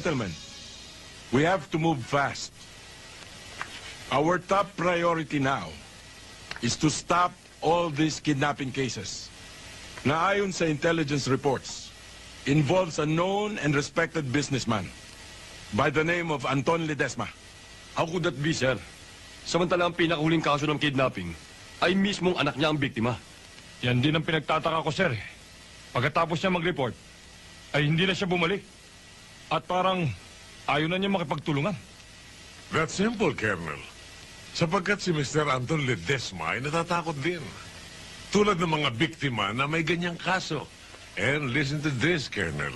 Gentlemen, we have to move fast. Our top priority now is to stop all these kidnapping cases na ayon sa intelligence reports involves a known and respected businessman by the name of Anton Ledesma. How could that be, sir? Samantala ang pinakahuling kaso ng kidnapping ay mismong anak niya ang biktima. Yan din ang pinagtataka ko, sir. Pagkatapos niya mag-report, ay hindi na siya bumalik. At parang ayaw na niya makipagtulungan. That's simple, Colonel. Sapagkat si Mr. Anton Ledesma ay natatakot din. Tulad ng mga biktima na may ganyang kaso. And listen to this, Colonel.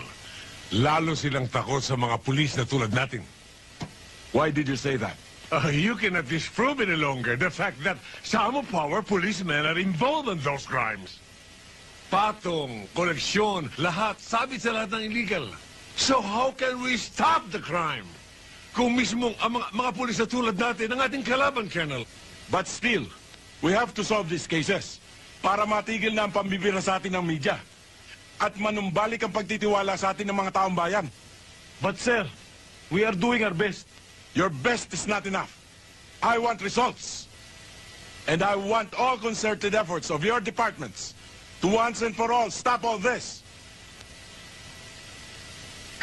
Lalo silang takot sa mga pulis na tulad natin. Why did you say that? Uh, you cannot disprove any longer the fact that some of our policemen are involved in those crimes. Patong, koleksyon, lahat, sabit sa lahat ng illegal. So how can we stop the crime? Kung mismong ang mga, mga pulis na tulad natin ang ating kalaban, Colonel. But still, we have to solve these cases para matigil na ang pambibira sa atin ng media at manumbalik ang pagtitiwala sa atin ng mga taong bayan. But sir, we are doing our best. Your best is not enough. I want results. And I want all concerted efforts of your departments to once and for all stop all this.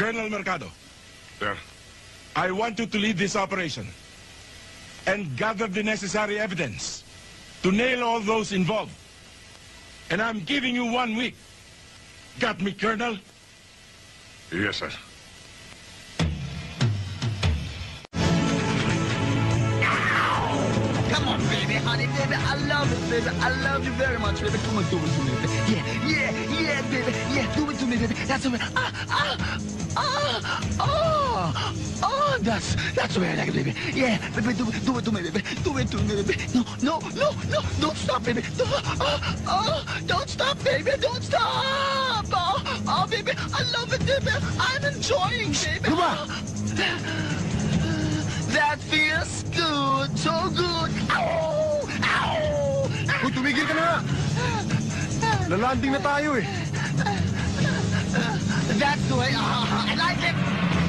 Colonel Mercado, Sir, I want you to lead this operation and gather the necessary evidence to nail all those involved. And I'm giving you one week. Got me, Colonel? yes, sir. On, baby, I love it, baby. I love you very much, baby. Come on, do it to me, baby. Yeah, yeah, yeah, baby. Yeah, do it to me, baby. That's way. Ah, ah, ah, oh, oh, that's that's way I like it, baby. Yeah, baby, do it, do it to me, baby. Do it to me, baby. No, no, no, no, don't stop, baby. No, oh, oh, don't stop, baby. Don't stop. Oh, oh, baby, I love it, baby. I'm enjoying, baby. Come on. That feels good, so good. Lalanding na tayo eh. That's the way. Ah, I like it.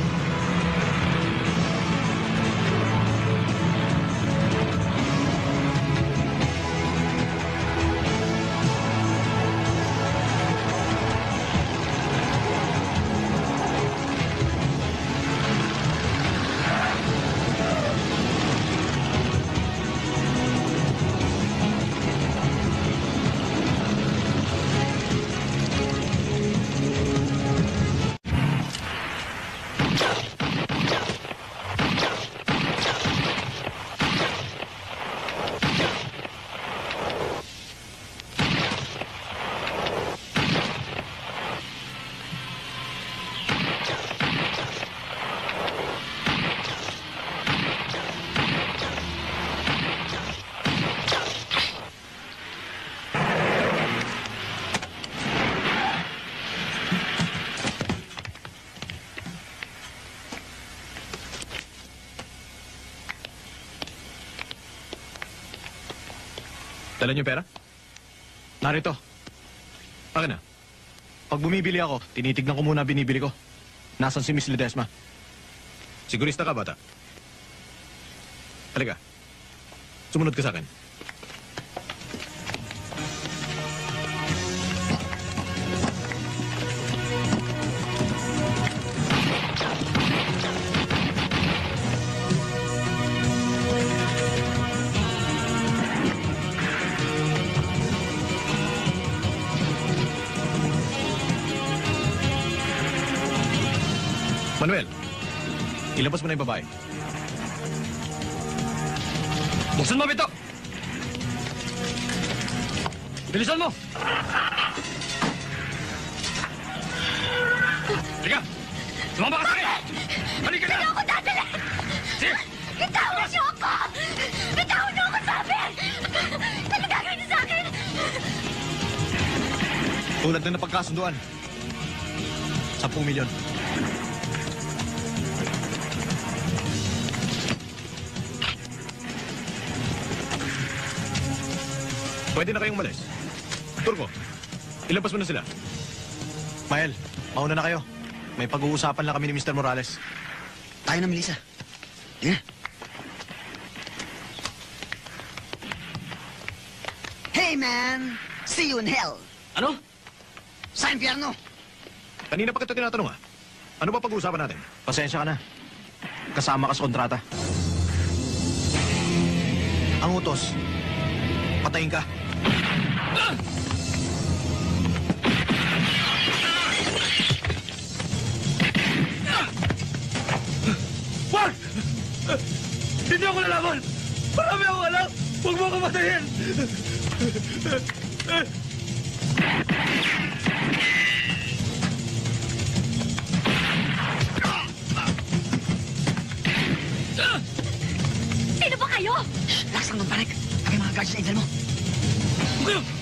Dala niyo pera? Narito. Akin na. Pag bumibili ako, tinitignan ko muna binibili ko. Nasaan si Miss Ledesma? Sigurista ka, bata? Halika. Sumunod ka sa akin. Manuel, ilabas mo na yung babae. Buksan mo, Bito! Bilisan mo! Halika! Sumama ka sa akin! Halika na! ako dadala! Sige! Bitawan niyo ako! Bitawan niyo ako sabi! Ano gagawin niyo sa akin? Tulad na napagkasunduan. 10 milyon. Pwede na kayong malis. Turko, ilabas mo na sila. Mael, mauna na kayo. May pag-uusapan lang kami ni Mr. Morales. Tayo na, Melissa. Na. Hey, man! See you in hell! Ano? Sa impyerno! Kanina pa kita tinatanong ah. Ano ba pag-uusapan natin? Pasensya ka na. Kasama ka sa kontrata. Ang utos, patayin ka. Hindi ako lalaban! Marami akong alam! Huwag mo ako matayin! Sino ba kayo? Lakas lang doon, panik. Kami mga guards na angel mo. Sandali!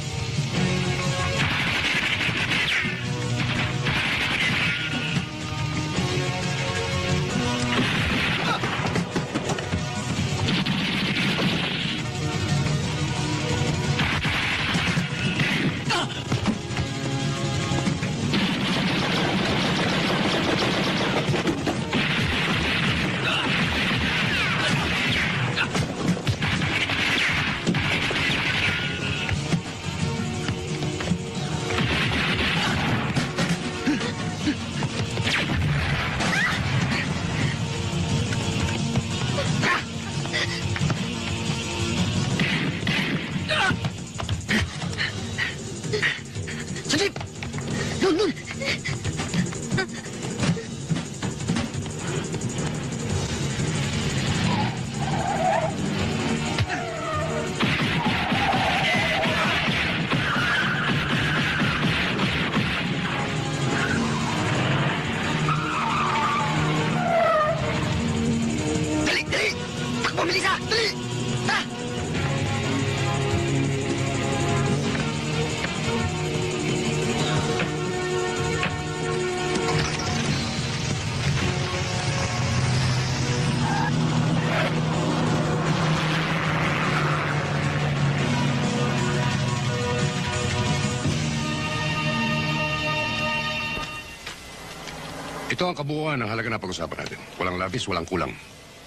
Ito ang kabuuan ng halaga na pag-usapan natin. Walang labis, walang kulang.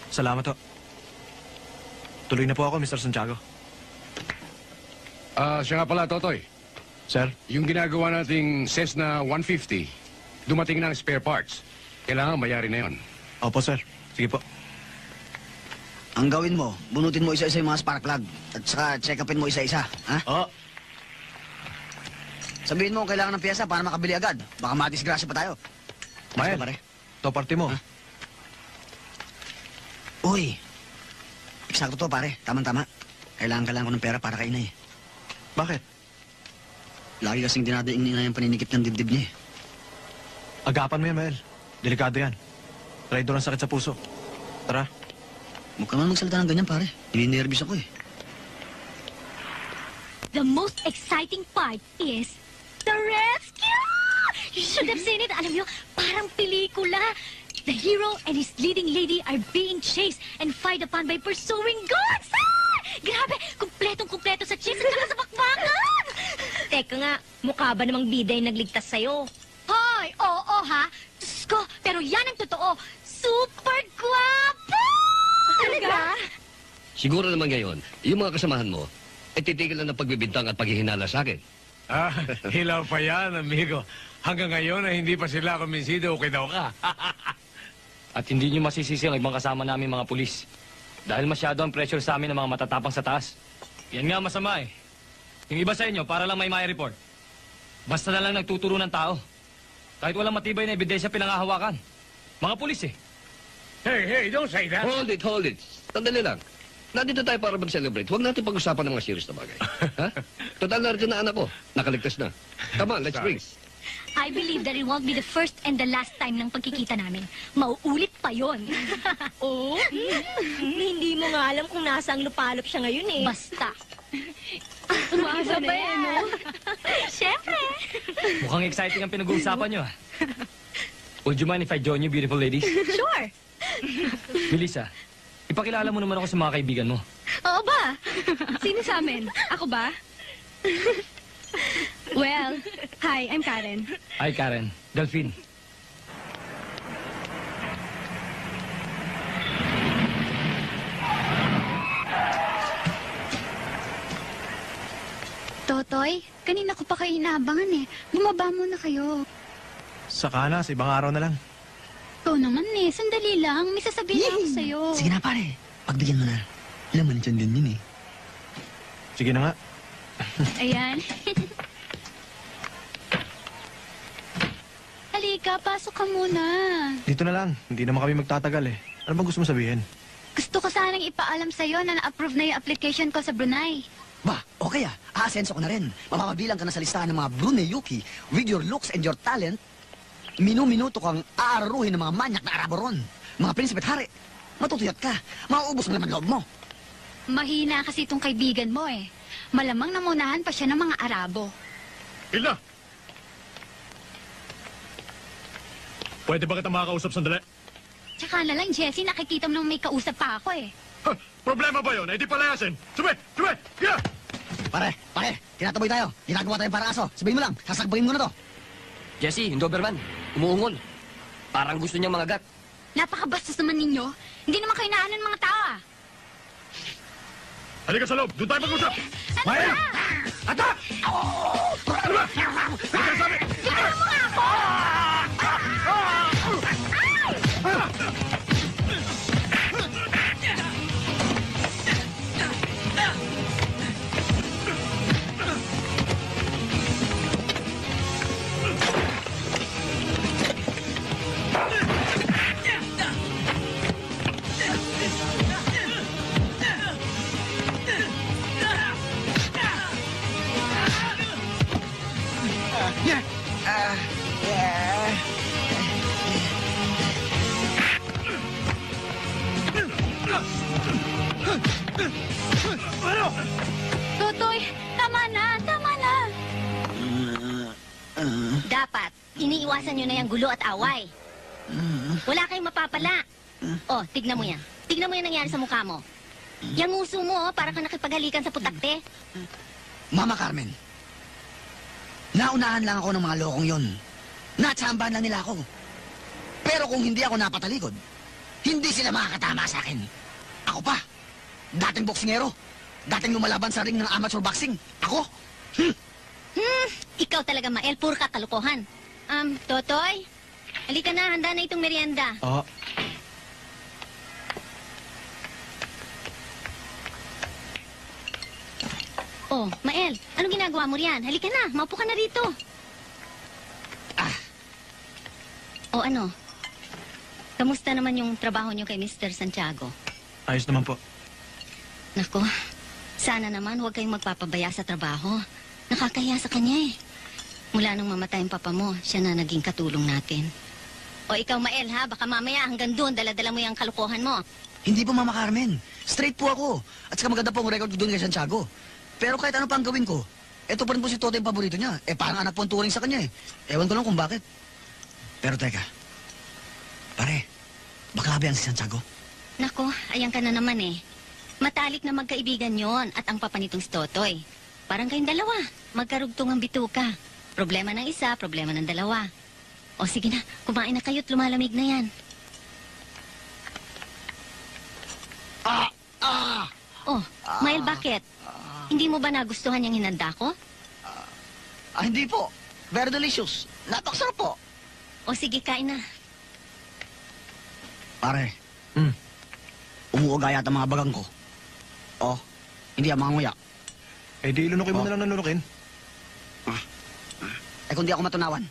Salamat ho. Tuloy na po ako, Mr. Santiago. Ah, siya nga pala, Totoy. Sir, Yung ginagawa nating Cessna 150, dumating na ang spare parts. Kailangan mayari na yon. opo sir. Sige po. Ang gawin mo, bunutin mo isa-isa yung mga spark plug. At saka check upin mo isa-isa. Ha? Oo. Sabihin mo kung kailangan ng pyesa para makabili agad. Baka madisgrasya pa tayo. Mael, pare. to party mo. Uy! Eksakto to, pare. Tama-tama. Kailangan kailangan ko ng pera para kay inay. Bakit? Lagi kasing dinadaing ni inay ang paninikip ng dibdib niya. eh. Agapan mo yan, Mael. Delikado yan. Traitor ang sakit sa puso. Tara. Huwag ka naman magsalita ng ganyan, pare. Ininervous ako eh. The most exciting part is the rescue! You should have seen it. Alam niyo, parang pelikula. The hero and his leading lady are being chased and fight upon by pursuing gods! Ah! Grabe! Kumpletong-kumpleto sa chase at saka sa bakbakan! Teka nga, mukha ba namang bida yung nagligtas sa'yo? Hoy! Oo, ha? Diyos ko, pero yan ang totoo. Super guwapo! Talaga? Siguro naman ngayon, yung mga kasamahan mo, ay titigil na ng pagbibintang at paghihinala sa akin. Ah, hilaw pa yan, amigo. Hanggang ngayon ay hindi pa sila kuminsido okay daw ka. At hindi nyo masisisi ang ibang kasama namin mga pulis. Dahil masyado ang pressure sa amin ng mga matatapang sa taas. Yan nga masama eh. Yung iba sa inyo, para lang may may report. Basta na lang nagtuturo ng tao. Kahit walang matibay na ebidensya pinangahawakan. Mga pulis eh. Hey, hey, don't say that. Hold it, hold it. Sandali lang. Nandito tayo para mag-celebrate. Huwag natin pag-usapan ng mga serious na bagay. ha? Total na rin na anak ko. Nakaligtas na. Come on, let's drink. I believe that it won't be the first and the last time ng pagkikita namin. Mauulit pa yon. Oo? Hindi mo nga alam kung nasa ang lupalop siya ngayon eh. Basta. Umaasa ba eh, no? Siyempre. Mukhang exciting ang pinag-uusapan nyo ah. Would you mind if I join you, beautiful ladies? Sure. Melissa, ipakilala mo naman ako sa mga kaibigan mo. Oo ba? Sino sa amin? Ako ba? Well, hi, I'm Karen. Ay, Karen. Delphine. Totoy, kanina ko pa kayo inaabangan eh. Bumaba muna kayo. Saka na, sa ibang araw na lang. Ikaw naman eh, sandali lang. May sasabihin ako sa'yo. Sige na pare, pagbigyan mo na. Alam mo, nandiyan din yun eh. Sige na nga. Ayan. Halika, pasok ka muna. Dito na lang. Hindi naman kami magtatagal eh. Ano bang gusto mo sabihin? Gusto ko sanang ipaalam sa'yo na na-approve na yung application ko sa Brunei. Ba, okay ah. Aasenso ko na rin. Mapapabilang ka na sa listahan ng mga Brunei Yuki. With your looks and your talent, minu-minuto kang aararuhin ng mga manyak na Arabo ron. Mga prinsipe at hari. Matutuyot ka. Mauubos mo naman loob mo. Mahina kasi itong kaibigan mo eh. Malamang namunahan pa siya ng mga Arabo. Hilda! Pwede ba kita makakausap sandali? Tsaka na lang, Jessie, nakikita mo nang may kausap pa ako eh. Huh, problema ba yun? Eh di palayasin. Sube! Sube! Yeah! Pare, pare, tinataboy tayo. Ginagawa tayong para aso. Sabihin mo lang, sasakbayin mo na to. Jesse, yung Doberman, umuungol. Parang gusto niyang mga gat. Napakabastos naman ninyo. Hindi naman kayo naanan mga tao ah. Halika sa loob! Doon tayo mag-usap! Ano ba? Atak! Ano ba? Halika sabi! Tignan mo nga ako! Totoy, tama na, tama na. Dapat, iniiwasan nyo na yung gulo at away. Wala kayong mapapala. Oh, tignan mo yan. Tignan mo yung nangyari sa mukha mo. Yang uso mo, oh, para ka nakipaghalikan sa putakte. Mama Carmen, naunahan lang ako ng mga lokong yon. Natsambahan lang nila ako. Pero kung hindi ako napatalikod, hindi sila makakatama sa akin. Ako pa, dating boksingero, dating lumalaban sa ring ng amateur boxing. Ako? Hmm, ikaw talaga, Mael. Puro ka kalokohan. Um, Totoy, halika na. Handa na itong merienda. Oo. Oh, Mael, anong ginagawa mo riyan? Halika na, maupo ka na rito. Ah. O ano? Kamusta naman yung trabaho niyo kay Mr. Santiago? Ayos naman po. Nako, sana naman huwag kayong magpapabaya sa trabaho. Nakakahiya sa kanya eh. Mula nung mamatay ang papa mo, siya na naging katulong natin. O ikaw, Mael, ha? Baka mamaya hanggang doon, daladala mo yung kalokohan mo. Hindi po, Mama Carmen. Straight po ako. At saka maganda po ang record ko doon kay Santiago. Pero kahit ano pa ang gawin ko, eto pa rin po si Toto yung paborito niya. Eh, parang anak po ang turing sa kanya eh. Ewan ko lang kung bakit. Pero teka, pare, baklabe ang si Santiago. Nako, ayan ka na naman eh. Matalik na magkaibigan yon at ang papa nitong si Totoy. Parang kayong dalawa, magkarugtong ang bituka. Problema ng isa, problema ng dalawa. O sige na, kumain na kayo't lumalamig na yan. Ah! Ah! Oh, Mael, bakit? Hindi mo ba nagustuhan yung hinanda ko? Ah, hindi po. Very delicious. Napakasarap po. O sige, kain na. Pare, Hmm. umuuga yata mga bagang ko. Oh, hindi ang mga nguya. Eh di ilunukin mo Oh. na lang ng lunukin. Eh kung di ako matunawan.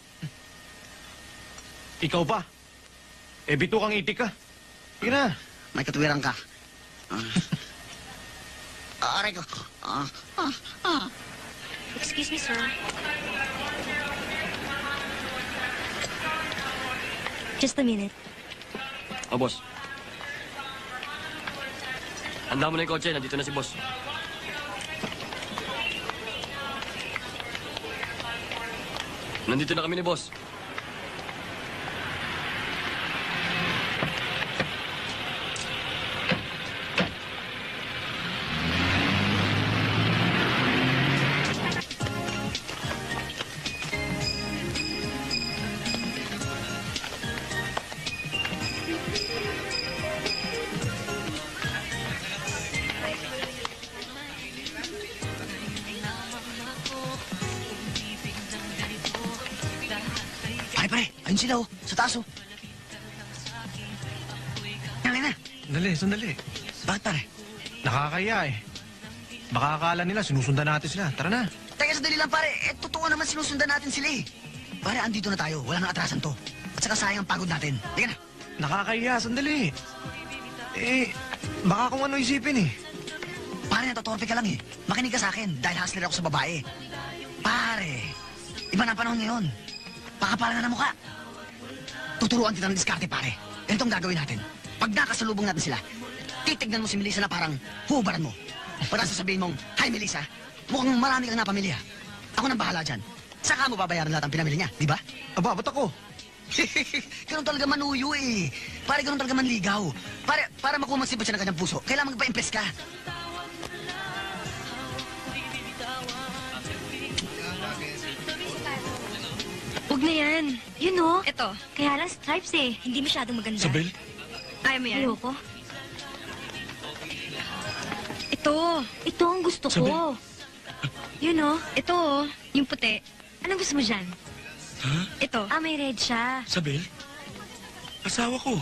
Ikaw pa. Eh bito kang itik ka. Sige na. May katuwiran ka. Ah. Aray ko. Ah, ah, ah. Excuse me, sir. Just a minute. O, boss. Handa mo na yung kotse, nandito na si boss. Nandito na kami ni boss. Nakakaya eh. Baka akala nila sinusundan natin sila. Tara na. Teka, sandali lang pare. Eh, totoo naman sinusundan natin sila eh. Pare, andito na tayo. Wala nang atrasan to. At saka sayang ang pagod natin. Teka na. Nakakaya, sandali. Eh, baka kung ano isipin eh. Pare, natotorpe ka lang eh. Makinig ka sa akin dahil hustler ako sa babae. Pare, iba na panahon ngayon. Pakapalan na ng mukha. Tuturuan kita ng diskarte, pare. Ganito ang gagawin natin. Pag nakasalubong natin sila, titignan mo si Melissa na parang hubaran mo. Para sasabihin mong, Hi, Melissa. Mukhang marami kang napamilya. Ako nang bahala dyan. Saka mo babayaran lahat ang pinamili niya, di ba? Aba, ba't ako? ganun talaga manuyo eh. Pare, ganun talaga manligaw. Pare, para makuha magsibot siya ng kanyang puso, kailangan magpa-impress ka. Huwag na yan. Yun oh. Ito. Kaya lang stripes eh. Hindi masyadong maganda. Sabel? Ayaw mo yan? Ayoko. Ito. Ito ang gusto ko. Yun oh. Ito oh. Yung puti. Anong gusto mo dyan? Ha? Ito. Ah, may red siya. Sabel? Asawa ko.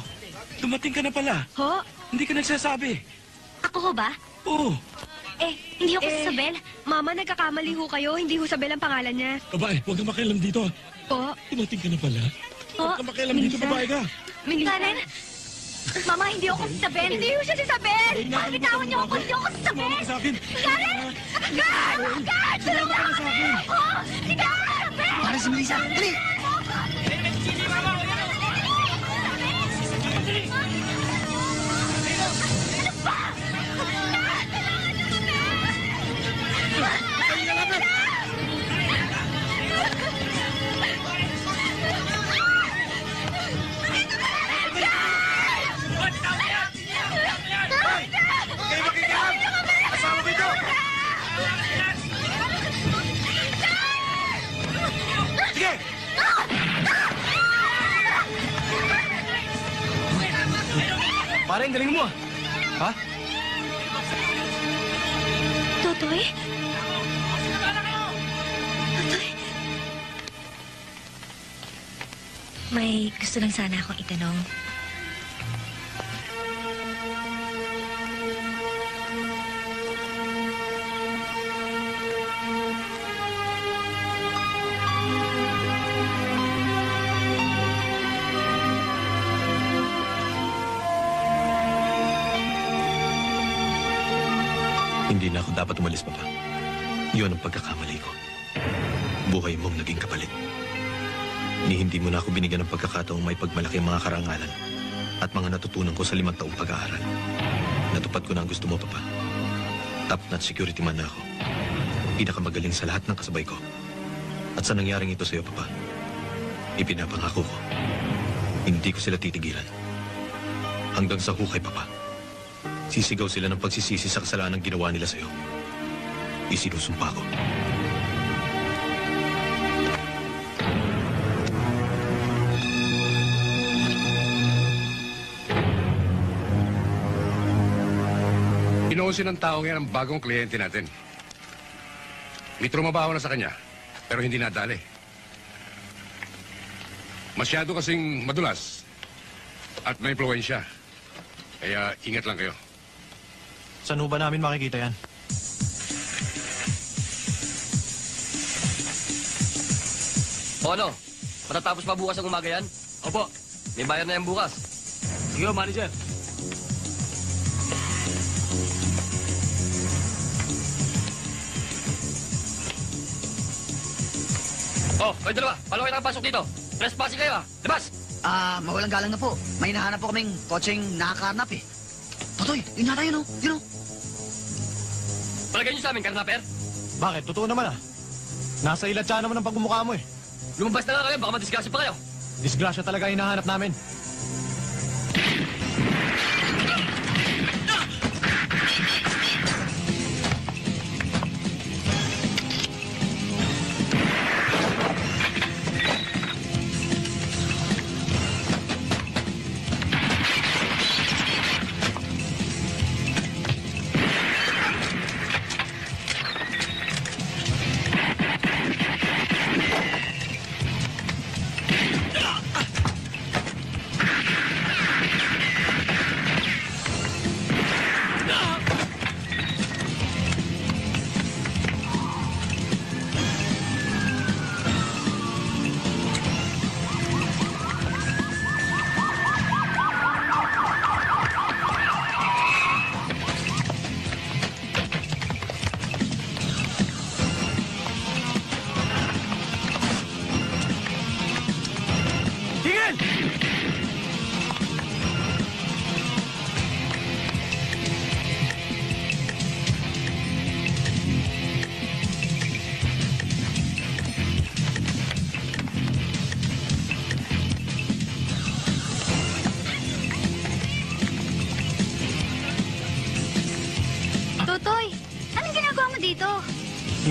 Dumating ka na pala. Ho? Hindi ka nagsasabi. Ako ho ba? Oo. Eh, hindi ako si Isabel. Mama, nagkakamali ho kayo. Hindi ho Isabel ang pangalan niya. Babae, huwag kang makialam dito. Po. Dumating ka na pala. Po. Huwag kang makialam dito, babae ka. Karen? Mama, hindi ako si Isabel. Hindi ho siya na, Bitawan niyo ako. Hindi ako si Isabel. Sumama ka sa akin. Karen! Karen! Karen! Tulungan ako na ako! Si Karen! Pare si Melissa, dali! Kayo makikialam! Asawa ko ito! Sige! Pare, ang galing mo ah. Ha? Totoy? Totoy? May gusto lang sana akong itanong. Pagkakataong may pagmalaki mga karangalan at mga natutunan ko sa limang taong pag-aaral. Natupad ko na ang gusto mo, Papa. Top-notch security man na ako. Pinakamagaling sa lahat ng kasabay ko. At sa nangyaring ito sa iyo, Papa, ipinapangako ko, hindi ko sila titigilan. Hanggang sa hukay, Papa. Sisigaw sila ng pagsisisi sa kasalanan ginawa nila sa'yo. Isinusumpa ko. Inuusin ng taong yan ang bagong kliyente natin. May trumabaho na sa kanya, pero hindi nadali. Masyado kasing madulas at may impluensya. Kaya ingat lang kayo. Saan ba namin makikita yan? O ano? Matatapos pa bukas ang umaga yan? Opo. May bayar na yan bukas. Sige, manager. Oh, kayo dalawa. Paano kayo nakapasok dito? Trespassing kayo ah. Labas! Ah, mawalang galang na po. May hinahanap po kaming kotseng nakakarnap eh. Totoy, yun yata yun oh. Yun oh. Palagay niyo sa amin, karnaper. Bakit? Totoo naman ah. Nasa ilat siya naman ang pagmumukha mo eh. Lumabas na nga kayo, baka madisgrasya pa kayo. Disgrasya talaga ang hinahanap namin.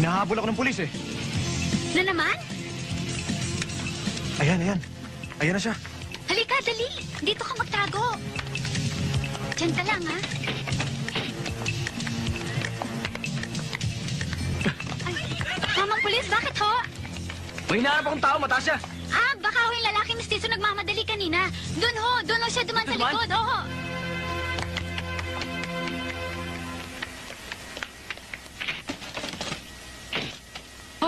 Hinahabol ako ng pulis eh. Na naman? Ayan, ayan. Ayan na siya. Halika, dali. Dito ka magtago. Diyan ka lang, ha? Ay, Mamang pulis, bakit ho? May hinahanap akong tao, mataas siya. Ah, baka ho yung lalaki mistiso nagmamadali kanina. Doon ho, doon ho siya duman sa likod. Oo.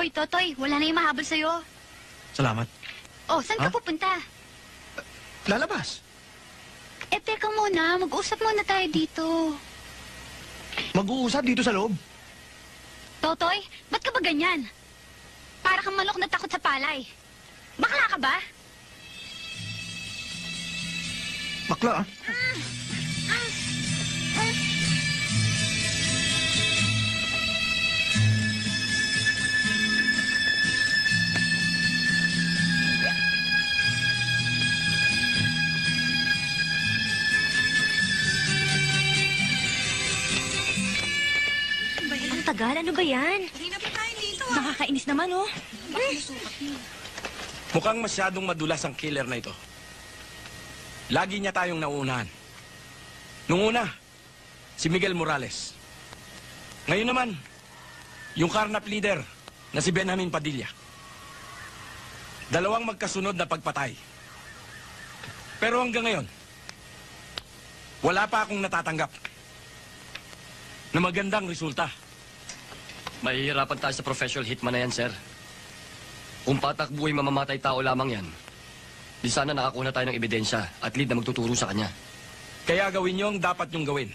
Hoy, Totoy, wala na yung mahabol sa'yo. Salamat. Oh, saan ka Ha? pupunta? Lalabas. Eh, teka muna. Mag-usap muna tayo dito. Mag-uusap dito sa loob. Totoy, ba't ka ba ganyan? Para kang manok na takot sa palay. Bakla ka ba? Bakla ah. Tagal, ano ba yan? Nakakainis naman, oh. Mukhang masyadong madulas ang killer na ito. Lagi niya tayong nauunahan. Nung una, si Miguel Morales. Ngayon naman, yung carnap leader na si Benjamin Padilla. Dalawang magkasunod na pagpatay. Pero hanggang ngayon, wala pa akong natatanggap na magandang resulta. Mahihirapan tayo sa professional hitman na yan, sir. Kung patakbuhay mamamatay tao lamang yan, di sana nakakuha tayo ng ebidensya at lead na magtuturo sa kanya. Kaya gawin niyo ang dapat niyong gawin.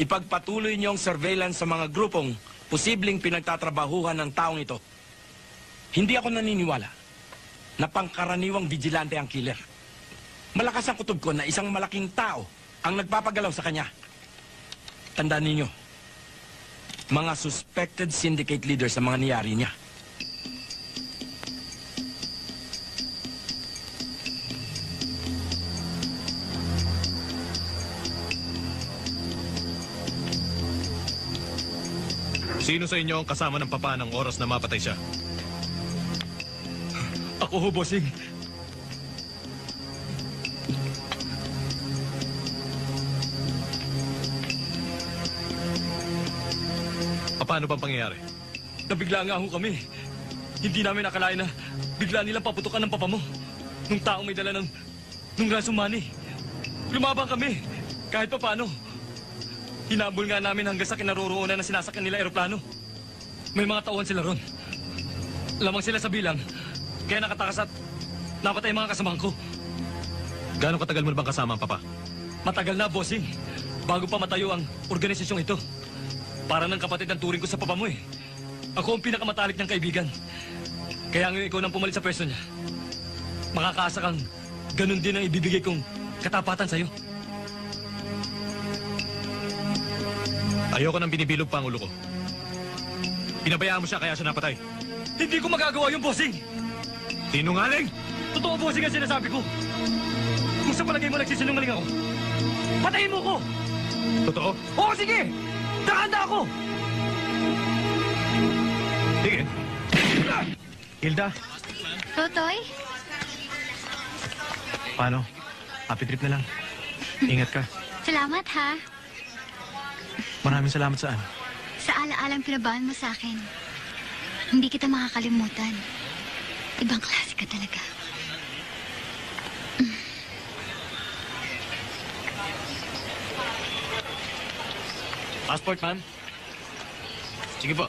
Ipagpatuloy niyo ang surveillance sa mga grupong posibleng pinagtatrabahuhan ng taong ito. Hindi ako naniniwala na pangkaraniwang vigilante ang killer. Malakas ang kutob ko na isang malaking tao ang nagpapagalaw sa kanya. Tandaan ninyo, mga suspected syndicate leaders sa mga niyari niya. Sino sa inyo ang kasama ng papa ng oras na mapatay siya? Ako ho, bossing. Paano bang pangyayari? Nabigla nga ho kami. Hindi namin akalain na bigla nilang paputukan ng papa mo. Nung taong may dala ng... nung ransom money. Lumabang kami. Kahit pa paano. Hinabol nga namin hanggang sa kinaroroonan na sinasakyan nila aeroplano. May mga tauhan sila ron. Lamang sila sa bilang. Kaya nakatakas at napatay mga kasamahan ko. Gaano katagal mo na bang kasama ang papa? Matagal na, bossing. Bago pa matayo ang organisasyong ito. Para ng kapatid ang turing ko sa papa mo eh. Ako ang pinakamatalik niyang kaibigan. Kaya ngayon ikaw nang pumalit sa pwesto niya. Makakaasa kang ganun din ang ibibigay kong katapatan sa'yo. Ayoko nang binibilog pa ang ulo ko. Pinabayaan mo siya kaya siya napatay. Hindi ko magagawa yung bossing! Sinungaling! Totoo bossing ang sinasabi ko! Kung sa palagay mo nagsisinungaling ako, patayin mo ko! Totoo? Oo, sige! Nakanda ako! Sige. Hilda, Totoy? paano? Happy trip na lang. Ingat ka. Salamat, ha? Maraming salamat saan. Sa alaalang pinabahan mo sa akin. Hindi kita makakalimutan. Ibang klase ka talaga. Passport, ma'am. Sige po.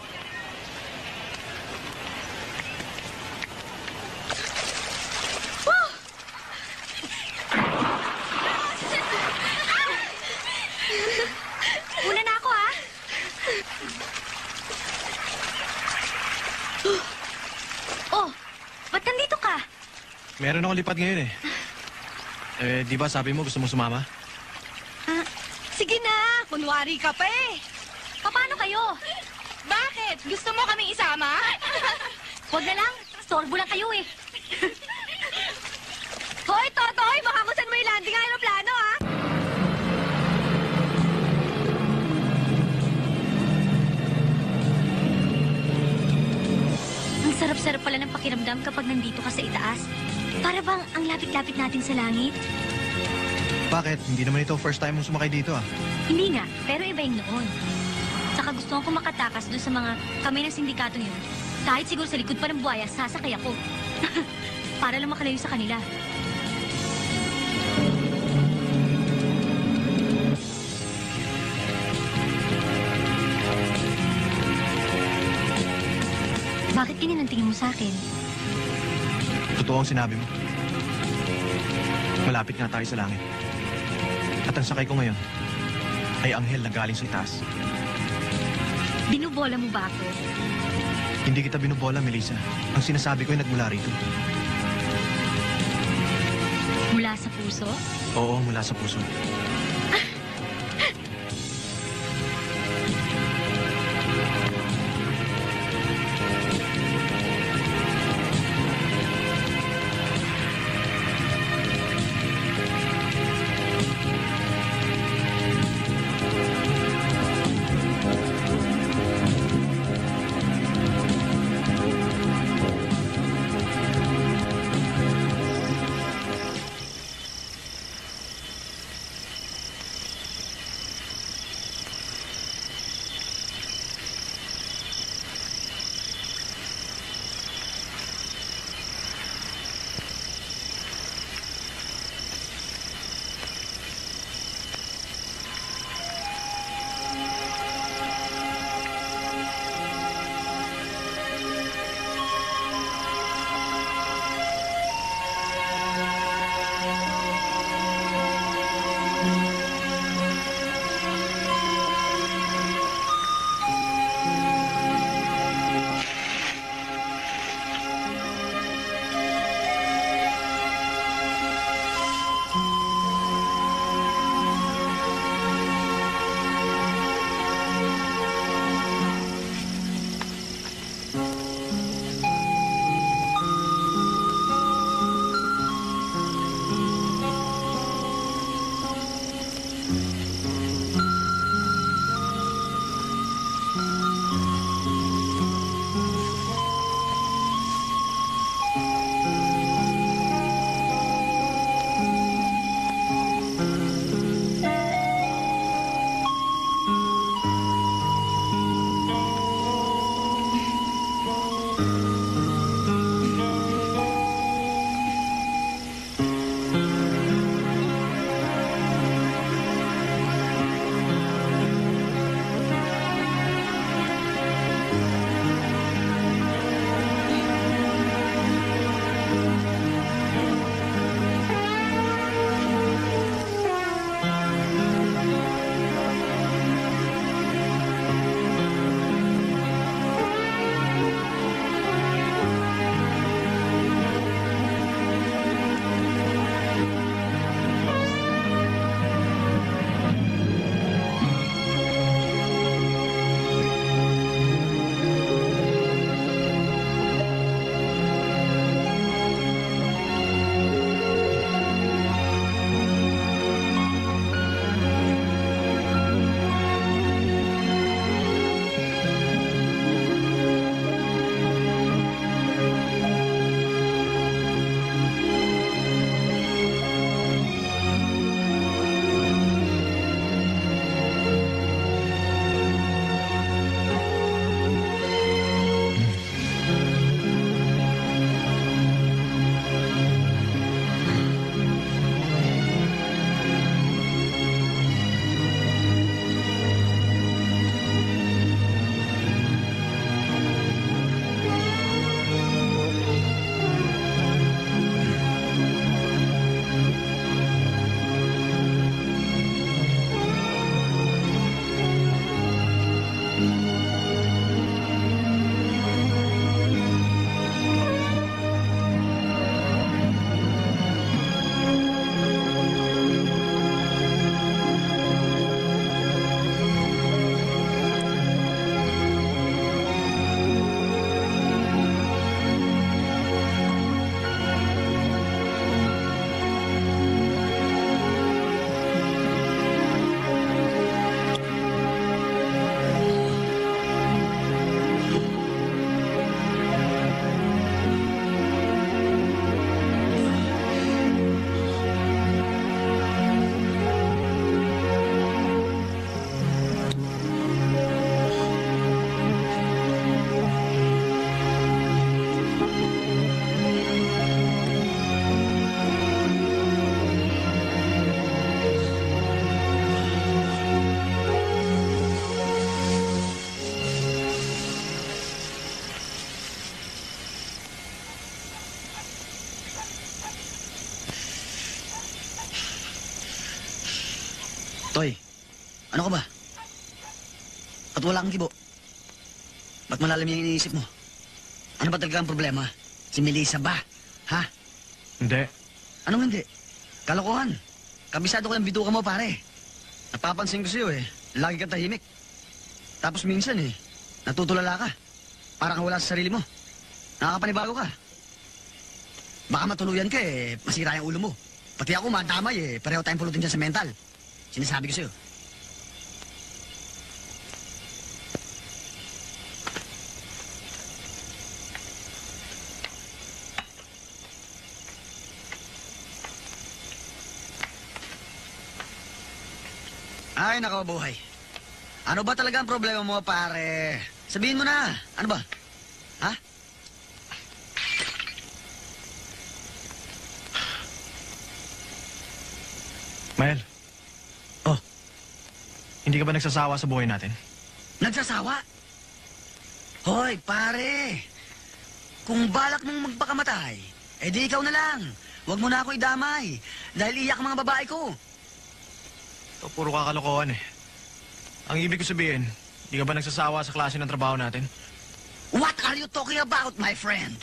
Una na ako, ha? oh, ba't nandito ka? Meron akong lipat ngayon eh. Eh, di ba sabi mo gusto mo sumama? Sige na, kunwari ka pa eh. Paano kayo? Bakit? Gusto mo kaming isama? Huwag na lang. Storbo lang kayo, eh. Hoy, Totoy, makakusan mo yung landing aeroplano, ha? sarap-sarap pala ng pakiramdam kapag nandito ka sa itaas. Para bang ang lapit-lapit natin sa langit? Bakit? Hindi naman ito first time mong sumakay dito ah. Hindi nga, pero iba yung noon. Saka gusto ko makatakas doon sa mga kamay ng sindikato yun. Kahit siguro sa likod pa ng buhaya, sasakay ako. Para lang makalayo sa kanila. Bakit ganyan ang tingin mo sa akin? Totoo ang sinabi mo. Malapit nga tayo sa langit. At ang sakay ko ngayon ay anghel na galing sa itaas. Binubola mo ba ako? Hindi kita binubola, Melissa. Ang sinasabi ko ay nagmula rito. Mula sa puso? Oo, mula sa puso. At wala kang kibo? Ba't malalim yung iniisip mo? Ano ba talaga ang problema? Si Melissa ba? Ha? Hindi. Anong hindi? Kalokohan. Kabisado ko yung bituka mo, pare. Napapansin ko sa'yo eh. Lagi kang tahimik. Tapos minsan eh, natutulala ka. Parang wala sa sarili mo. Nakakapanibago ka. Baka matuluyan ka eh, masira yung ulo mo. Pati ako madamay eh, pareho tayong pulutin dyan sa mental. Sinasabi ko sa'yo. Ay, nako, buhay. Ano ba talaga ang problema mo, pare? Sabihin mo na. Ano ba? Ha? Mael. Oh. Hindi ka ba nagsasawa sa buhay natin? Nagsasawa? Hoy, pare. Kung balak mong magpakamatay, eh di ikaw na lang. Huwag mo na ako idamay. Dahil iyak ang mga babae ko. Ito, puro kakalokohan eh. Ang ibig ko sabihin, hindi ka ba nagsasawa sa klase ng trabaho natin? What are you talking about, my friend?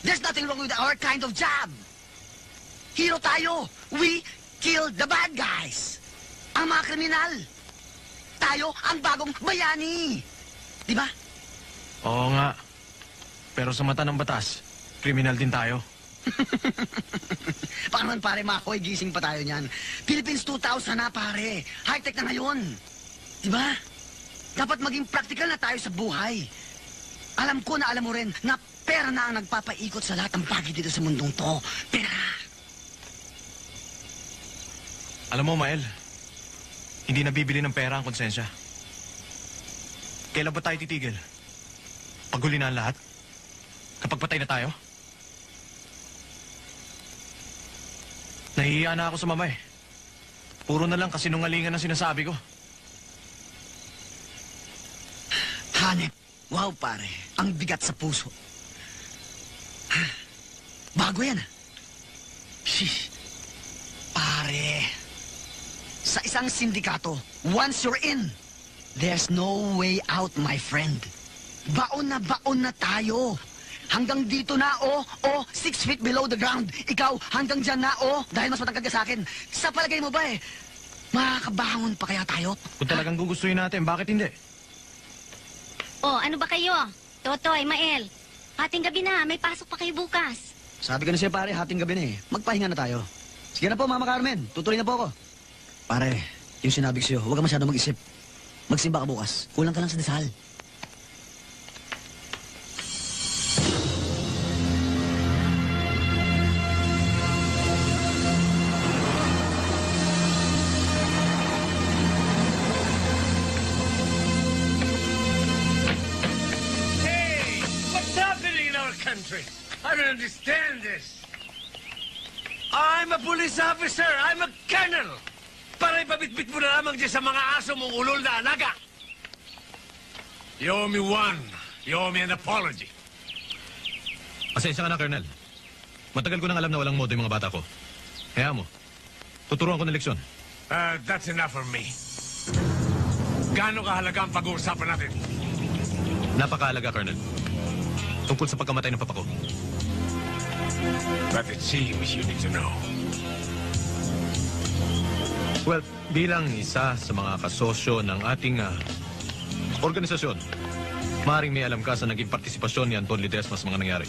There's nothing wrong with our kind of job. Hero tayo. We kill the bad guys. Ang mga kriminal. Tayo ang bagong bayani. Di ba? Oo nga. Pero sa mata ng batas, kriminal din tayo. Baka naman pare, makoy, gising pa tayo niyan. Philippines 2000 na pare. High-tech na ngayon. Di ba? Dapat maging practical na tayo sa buhay. Alam ko na alam mo rin na pera na ang nagpapaikot sa lahat ng bagay dito sa mundong to. Pera. Alam mo, Mael, hindi nabibili ng pera ang konsensya. Kailan ba tayo titigil? Paghuli na ang lahat? Kapag patay na tayo? Nahihiya na ako sa mama eh. Puro na lang kasinungalingan ang sinasabi ko. Hanep. Wow, pare. Ang bigat sa puso. Ha? Bago yan, ah. Sheesh. Pare. Sa isang sindikato, once you're in, there's no way out, my friend. Baon na baon na tayo. Hanggang dito na, oh, oh, six feet below the ground. Ikaw, hanggang dyan na, oh, dahil mas matangkad ka sa akin. Sa palagay mo ba eh, makakabangon pa kaya tayo? Kung talagang gugustuhin natin, bakit hindi? Oh, ano ba kayo? Totoy, Mael. Hating gabi na, may pasok pa kayo bukas. Sabi ko na siya, pare, hating gabi na eh. Magpahinga na tayo. Sige na po, Mama Carmen. Tutuloy na po ako. Pare, yung sinabi ko sa'yo, huwag ka masyado mag-isip. Magsimba ka bukas. Kulang ka lang sa dasal. Police officer. I'm a colonel. Para ipabitbit mo na lamang dyan sa mga aso mong ulol na alaga. You owe me one. You owe me an apology. Pasensya ka na, Colonel. Matagal ko nang alam na walang modo yung mga bata ko. Kaya mo, tuturuan ko ng leksyon. Uh, that's enough for me. Gaano kahalaga ang pag-uusapan natin? Napakaalaga, Colonel. Tungkol sa pagkamatay ng papa ko. But it seems you need to know. Well, bilang isa sa mga kasosyo ng ating ah, organisasyon, maaaring may alam ka sa naging partisipasyon ni Anton Ledesma sa mga nangyari.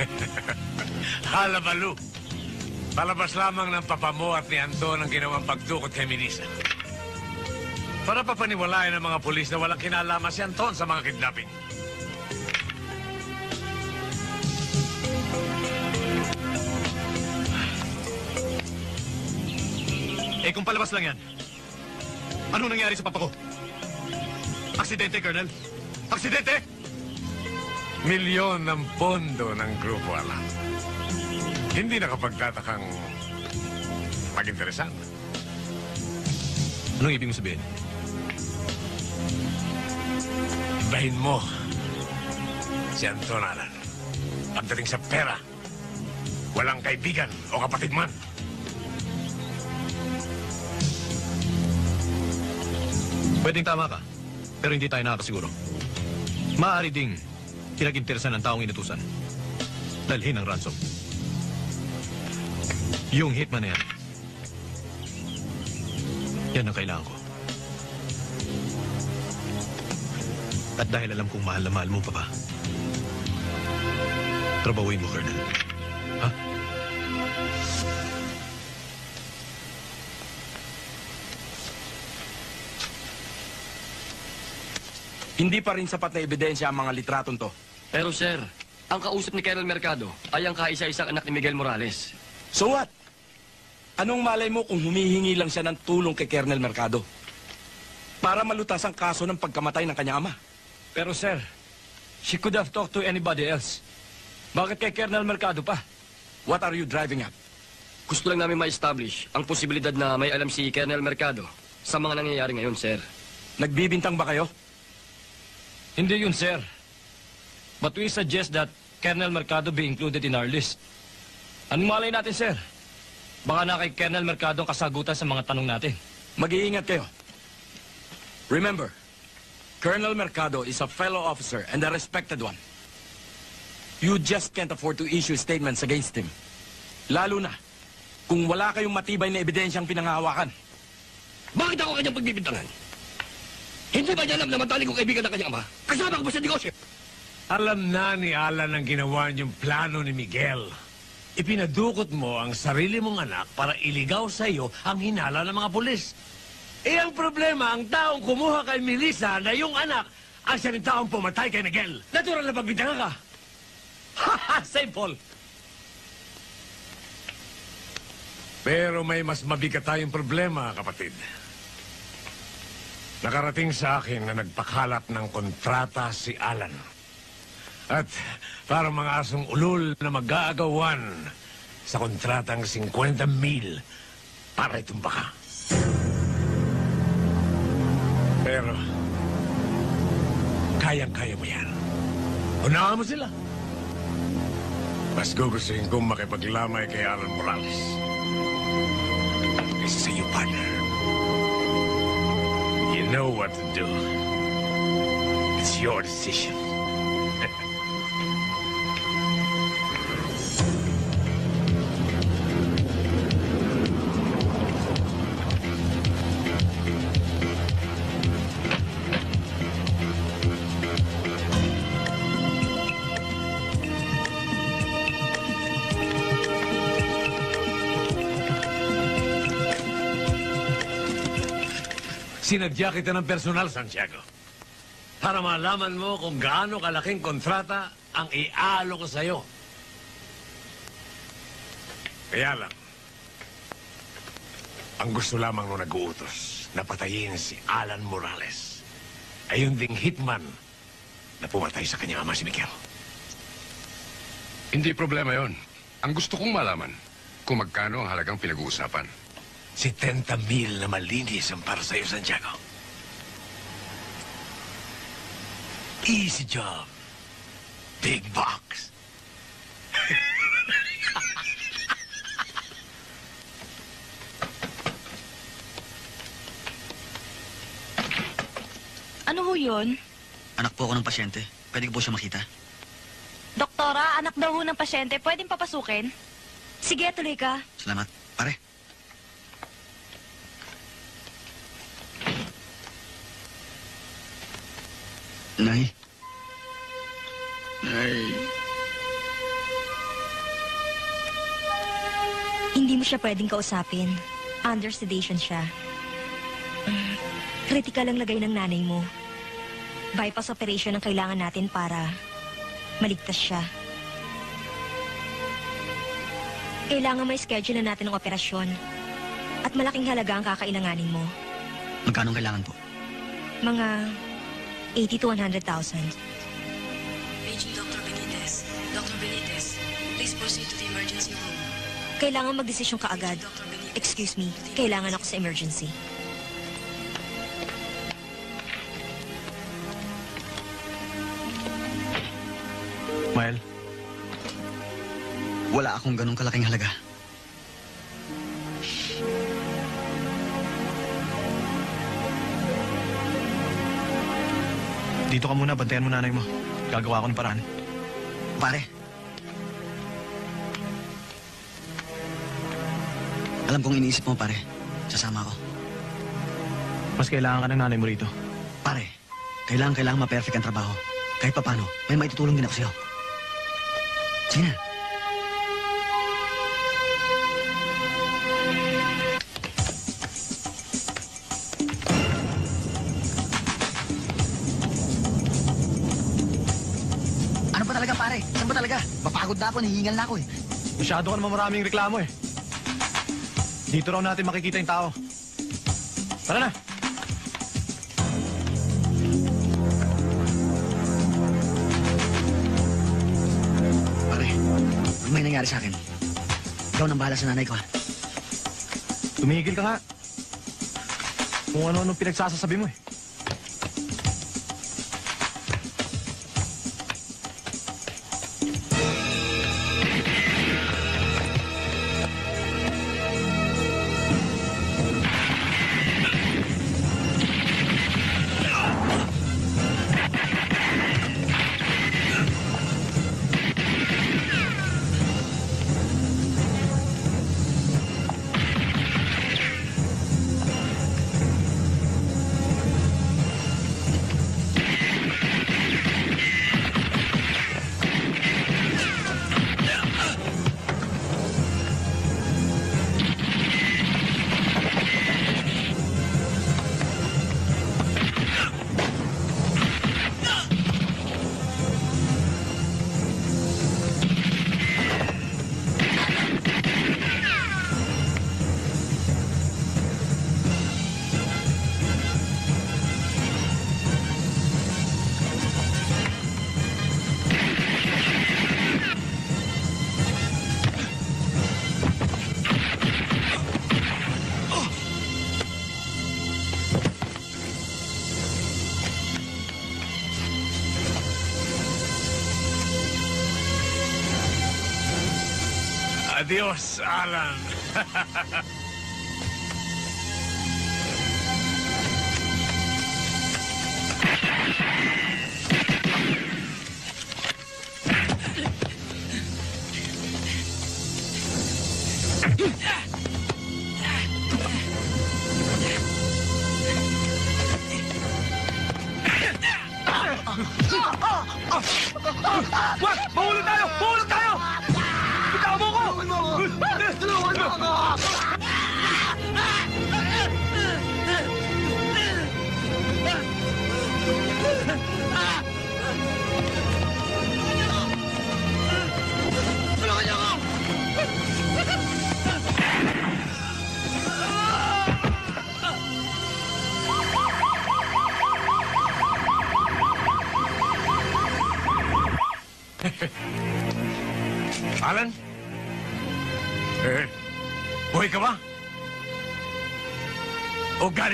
Halabalu. Palabas lamang ng papa mo at ni Anton ang ginawang pagdukot kay Melissa. Para papaniwalayan ng mga pulis na walang kinalaman si Anton sa mga kidnapping. Eh kung palabas lang yan, anong nangyari sa papa ko? Aksidente, Colonel? Aksidente? Milyon ng pondo ng grupo, alam. Hindi nakapagtatakang mag-interesan. Anong ibig mo sabihin? Ibahin mo si Anton Alan. Pagdating sa pera, walang kaibigan o kapatid man. Pwedeng tama ka, pero hindi tayo nakakasiguro. Maaari ding pinag-interesan ng taong inutusan. Dalhin ang ransom. Yung hitman na yan. Yan ang kailangan ko. At dahil alam kong mahal na mahal mo pa ba, trabahuin mo, Colonel. Ha? Hindi pa rin sapat na ebidensya ang mga litratong to. Pero sir, ang kausap ni Colonel Mercado ay ang kaisa-isang anak ni Miguel Morales. So what? Anong malay mo kung humihingi lang siya ng tulong kay Colonel Mercado? Para malutas ang kaso ng pagkamatay ng kanyang ama. Pero sir, she could have talked to anybody else. Bakit kay Colonel Mercado pa? What are you driving at? Gusto lang namin ma-establish ang posibilidad na may alam si Colonel Mercado sa mga nangyayari ngayon, sir. Nagbibintang ba kayo? Hindi yun, sir. But we suggest that Colonel Mercado be included in our list. Anong malay natin, sir? Baka na kay Colonel Mercado ang kasagutan sa mga tanong natin. Mag-iingat kayo. Remember, Colonel Mercado is a fellow officer and a respected one. You just can't afford to issue statements against him. Lalo na kung wala kayong matibay na ebidensyang pinangahawakan. Bakit ako kanyang pagbibintangan? Hindi ba niya alam na mataling kong kaibigan ng kanyang ama? Kasama ko ba sa negosyo? Alam na ni Alan ang ginawa niyong plano ni Miguel. Ipinadukot mo ang sarili mong anak para iligaw sa iyo ang hinala ng mga pulis. Eh ang problema, ang taong kumuha kay Melissa na yung anak, ang siya rin taong pumatay kay Miguel. Natural na pagbintangan ka. Haha, simple. Pero may mas mabigat tayong problema, kapatid. Nakarating sa akin na nagpakalat ng kontrata si Alan. At parang mga asong ulol na mag-aagawan sa kontratang 50 mil para itumba ka. Pero, kayang-kaya mo yan. Unahan mo sila. Mas gugustuhin kong makipaglamay kay Alan Morales. Kaysa sa iyo, partner. You know what to do. It's your decision. Sinadya kita ng personal, Santiago. Para malaman mo kung gaano kalaking kontrata ang ialo ko sa'yo. Kaya lang, ang gusto lamang nung nag-uutos na patayin si Alan Morales ay yung ding hitman na pumatay sa kanyang ama si Miguel. Hindi problema yon. Ang gusto kong malaman, kung magkano ang halagang pinag-uusapan. 70 mil na malinis ang para sa'yo, Santiago. Easy job. Big box. Ano ho yun? Anak po ako ng pasyente. Pwede ko po siya makita. Doktora, anak daw ho ng pasyente. Pwedeng papasukin? Sige, tuloy ka. Salamat. Pare. Nay. Nay. Hindi mo siya pwedeng kausapin. Under sedation siya. Mm, Critical ang lagay ng nanay mo. Bypass operation ang kailangan natin para maligtas siya. Kailangan may schedule na natin ng operasyon. At malaking halaga ang kakailanganin mo. Magkano ang kailangan po? Mga 80 to 100,000. Paging Dr. Benitez. Dr. Benitez, please proceed to the emergency room. Kailangan magdesisyon ka agad. Excuse me, kailangan ako sa emergency. Mael. Wala akong ganong kalaking halaga. Dito ka muna, bantayan mo nanay mo. Gagawa ko ng paraan. Pare. Alam kong iniisip mo, pare. Sasama ko. Mas kailangan ka ng nanay mo rito. Pare, kailangan kailangan ma-perfect ang trabaho. Kahit pa paano, may maitutulong din ako sa'yo. Sige na. Ba talaga? Mapagod na ako, nahihingal na ako eh. Masyado ka naman maraming reklamo eh. Dito raw natin makikita yung tao. Tara na! Pare, pag may nangyari sa akin, ikaw nang bahala sa nanay ko ha. Tumigil ka nga. Kung ano-anong pinagsasasabi mo eh. Adios, Alan.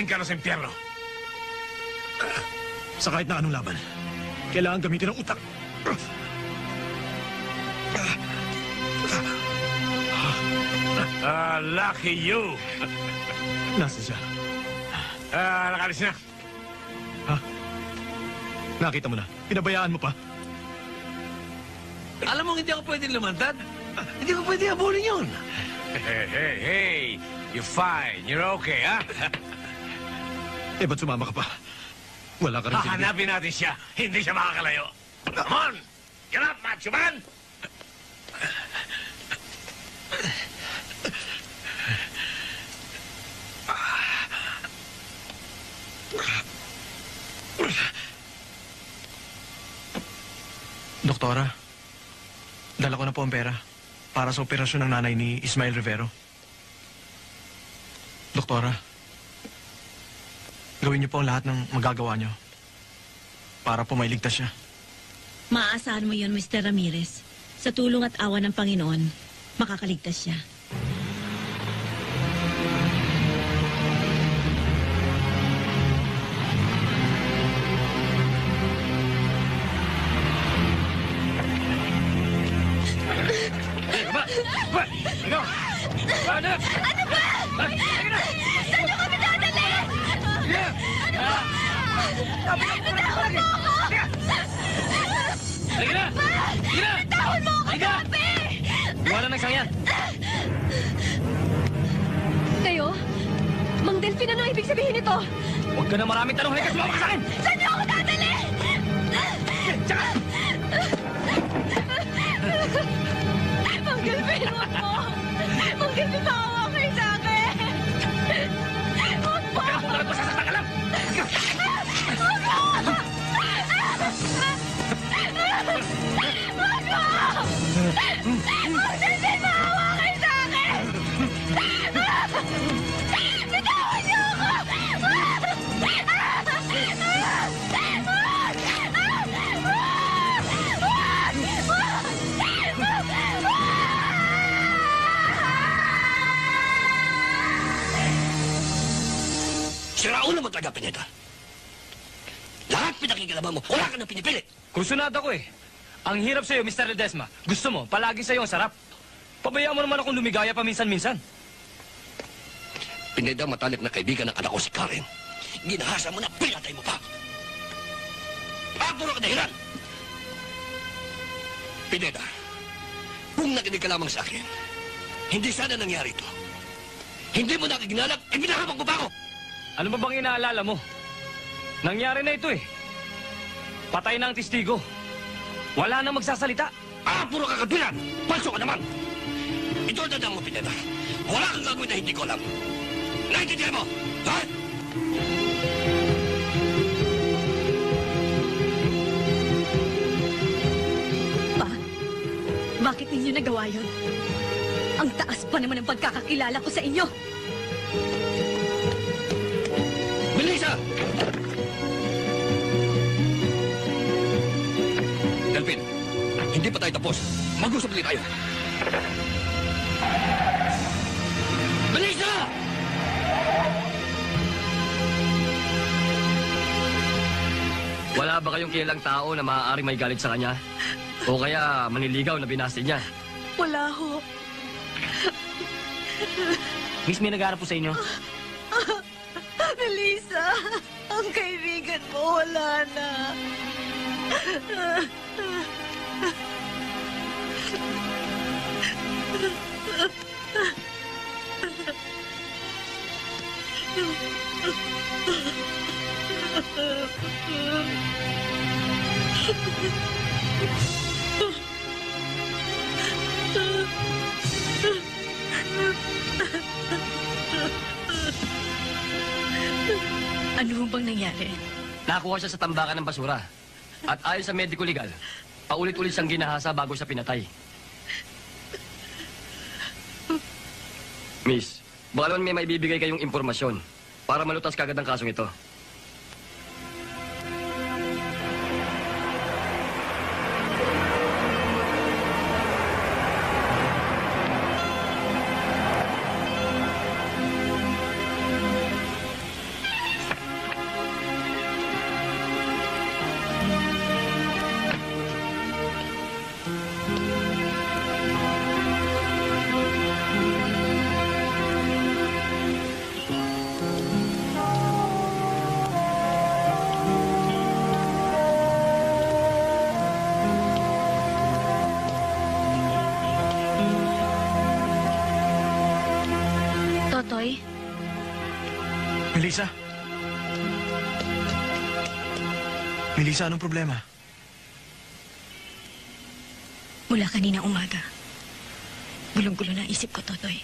galing ka na sa impyerno? Sa kahit na anong laban, kailangan gamitin ng utak. Ah, lucky you. Nasaan siya? Ah, nakalis na. Nakita mo na. Pinabayaan mo pa. Alam mo, hindi ako pwedeng lumantad. Hindi ko pwedeng habulin yun. Hey, hey, hey. You're fine. You're okay, ha? Eh, ba't sumama ka pa? Wala ka rin silbi. Hahanapin natin siya. Hindi siya makakalayo. Come on! Get up, macho man! Doktora, dala ko na po ang pera para sa operasyon ng nanay ni Ismael Rivero. Doktora, gawin niyo po lahat ng magagawa niyo para po mailigtas siya. Maaasahan mo yon, Mr. Ramirez. Sa tulong at awa ng Panginoon, makakaligtas siya. Mo talaga, Pineda. Lahat pinakikalaban mo, wala ka na pinipili. Kursunado ko eh. Ang hirap sa'yo, Mr. Ledesma. Gusto mo, palagi sa'yo ang sarap. Pabayaan mo naman akong lumigaya paminsan-minsan. Pineda, matalik na kaibigan ng anak ko si Karen. Ginahasa mo na, pinatay mo pa. Ah, puro ka dahilan. Pineda, kung nakinig ka lamang sa akin, hindi sana nangyari ito. Hindi mo nakiginalak, eh binahabang ko pa ako. Ano ba bang inaalala mo? Nangyari na ito eh. Patay na ang testigo. Wala na magsasalita. Ah, puro kakatwiran! Palso ka naman! Ito ang dadang mo, Pineda. Wala kang gagawin na hindi ko alam. Naintindihan mo? Ha? Pa, bakit ninyo nagawa yun? Ang taas pa naman ng pagkakakilala ko sa inyo. Melissa! Delphin, hindi pa tayo tapos. Mag-usap ulit tayo. Melissa! Wala ba kayong kilalang tao na maaari may galit sa kanya? O kaya maniligaw na binasti niya? Wala ho. Miss, may nag po sa inyo. Melissa, ang kaibigan mo wala na. Ano bang nangyari? Nakuha siya sa tambakan ng basura. At ayon sa medical legal, paulit-ulit siyang ginahasa bago siya pinatay. Miss, baka naman may maibibigay kayong impormasyon para malutas kagad ang kasong ito. Melissa, anong problema? mula kanina umaga, gulong-gulo na isip ko, Totoy.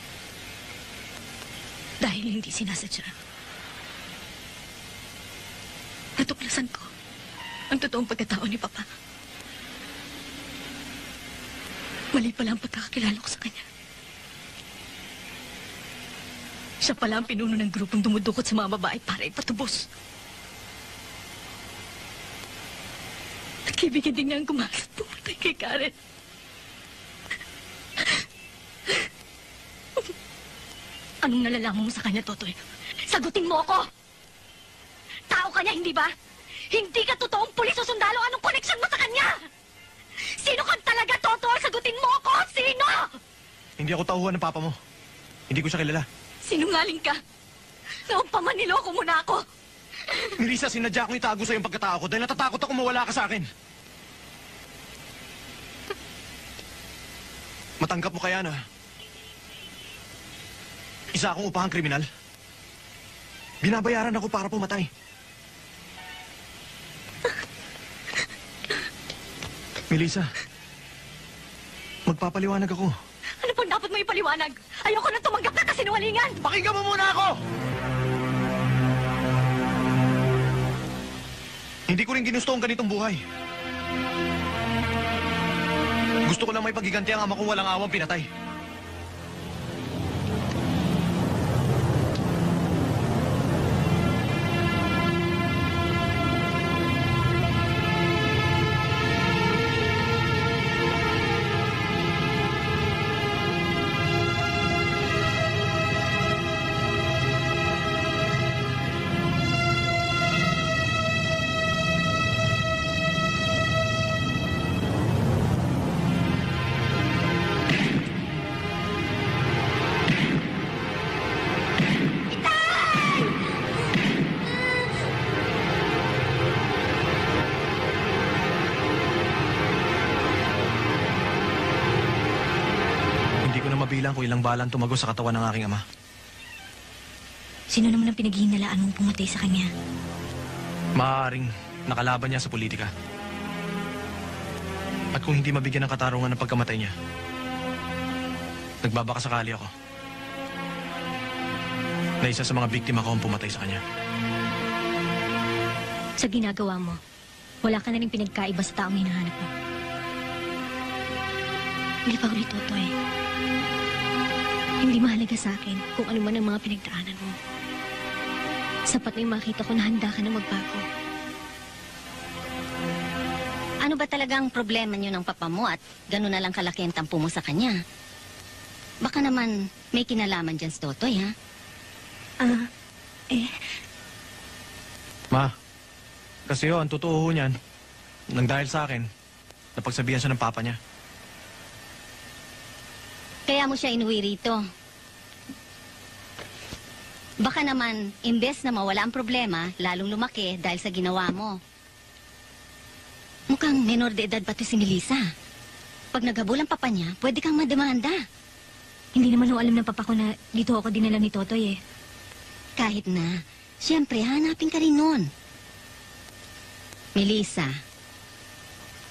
Dahil hindi sinasadya. Natuklasan ko ang totoong pagkatao ni Papa. Mali pala ang pagkakakilala ko sa kanya. Siya pala ang pinuno ng grupong dumudukot sa mga babae para ipatubos. At kaibigan din niya ang gumagat pumatay kay Karen. Anong nalalaman mo sa kanya, Totoy? Sagutin mo ako! Tao ka niya, hindi ba? Hindi ka totoong pulis o sundalo. Anong koneksyon mo sa kanya? Sino ka talaga, Totoy? Sagutin mo ako! Sino? Hindi ako tauhan ng papa mo. Hindi ko siya kilala. Sinungaling ka. Noong pa man niloko mo na ako. Melissa, sinadya kong itago sa'yo yung pagkatao ko dahil natatakot ako mawala ka sa akin. Matanggap mo kaya na isa akong upahang kriminal? Binabayaran ako para pumatay. Melissa, magpapaliwanag ako. Ano pang dapat mo ipaliwanag? Ayoko na tumanggap na kasinungalingan! Pakinggan mo muna ako! Hindi ko rin ginusto ang ganitong buhay. Gusto ko lang may pagiganti ang ama kong walang awang pinatay. Ko na mabilang kung ilang balang tumago sa katawan ng aking ama. Sino naman ang pinaghihinalaan mong pumatay sa kanya? Maaaring nakalaban niya sa politika. At kung hindi mabigyan ng katarungan ng pagkamatay niya, nagbabaka sakali ako. Na isa sa mga biktima ko ang pumatay sa kanya. Sa ginagawa mo, wala ka na rin pinagkaiba sa taong hinahanap mo. Hindi pa ulit, Totoy. Hindi mahalaga sa akin kung ano man ang mga pinagdaanan mo. Sapat na yung makita ko na handa ka na magbago. Ano ba talagang problema niyo ng papa mo at gano'n na lang kalaki ang tampo mo sa kanya? Baka naman may kinalaman dyan si Totoy, ha? Ah, eh, Ma, kasi yun, ang totoo ho niyan, nang dahil sa akin, napagsabihan siya ng papa niya. Kaya mo siya inuwi rito. Baka naman, imbes na mawala ang problema, lalong lumaki dahil sa ginawa mo. Mukhang menor de edad pa to si Melissa. Pag naghabol ang papa niya, pwede kang mademanda. hindi naman ho alam ng papa ko na dito ako dinala ni Totoy eh. Kahit na, siyempre hanapin ka rin nun. Melissa,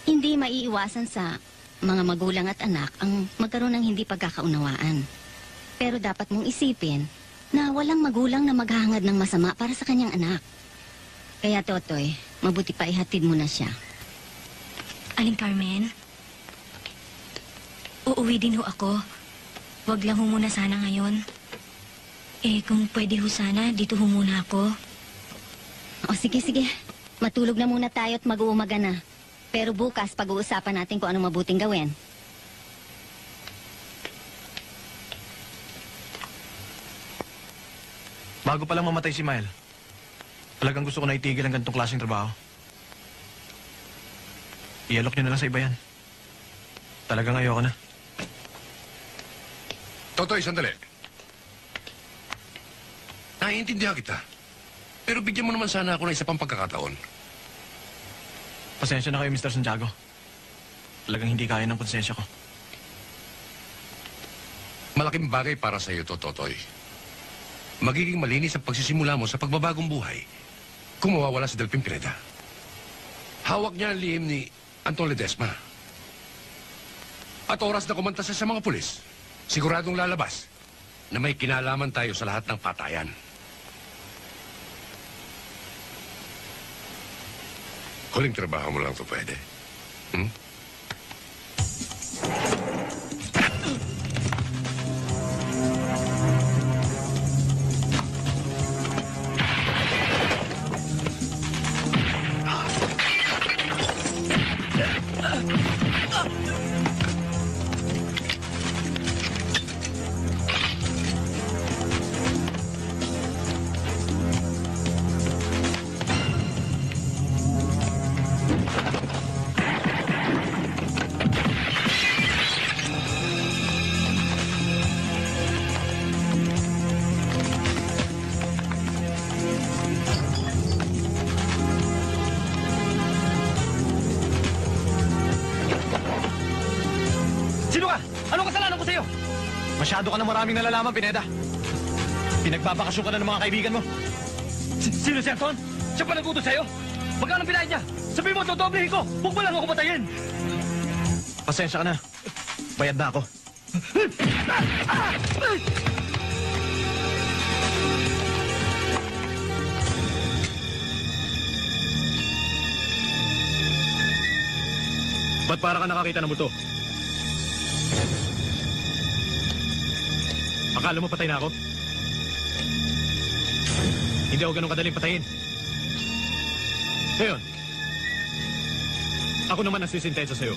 hindi maiiwasan sa mga magulang at anak ang magkaroon ng hindi pagkakaunawaan. Pero dapat mong isipin na walang magulang na maghahangad ng masama para sa kanyang anak. Kaya Totoy, mabuti pa ihatid mo na siya. Aling Carmen? Uuwi din ho ako. Huwag lang ho muna sana ngayon. Eh, kung pwede ho sana, dito ho muna ako. O sige, sige. Matulog na muna tayo at mag-uumaga na. Pero bukas, pag-uusapan natin kung anong mabuting gawin. Bago pa lang mamatay si Mile, talagang gusto ko na itigil ang ganitong klaseng trabaho. Ialok niyo na lang sa iba yan. Talagang ayoko na. Totoy, sandali. Naiintindihan kita. Pero bigyan mo naman sana ako ng isa pang pagkakataon. Pasensya na kayo, Mr. Santiago. Talagang hindi kaya ng konsensya ko. Malaking bagay para sa iyo to, Totoy. Magiging malinis ang pagsisimula mo sa pagbabagong buhay kung mawawala si Delphin Pineda. Hawak niya ang lihim ni Anton Ledesma. At oras na kumanta siya sa mga pulis, siguradong lalabas na may kinalaman tayo sa lahat ng patayan. Huling trabaho mo lang to pwede. Hmm? Ka na maraming nalalaman, Pineda. Pinagbabakasyon ka na ng mga kaibigan mo. Si- Sino si Anton? Siya pa nag-utos sa'yo? Magkano pinahid niya? Sabi mo, dodoblehin ko! Huwag mo lang ako patayin! Pasensya ka na. Bayad na ako. Ba't para ka nakakita ng multo? Akala mo patay na ako? Hindi ako ganun kadaling patayin. Ngayon, ako naman ang sisintensya sa'yo.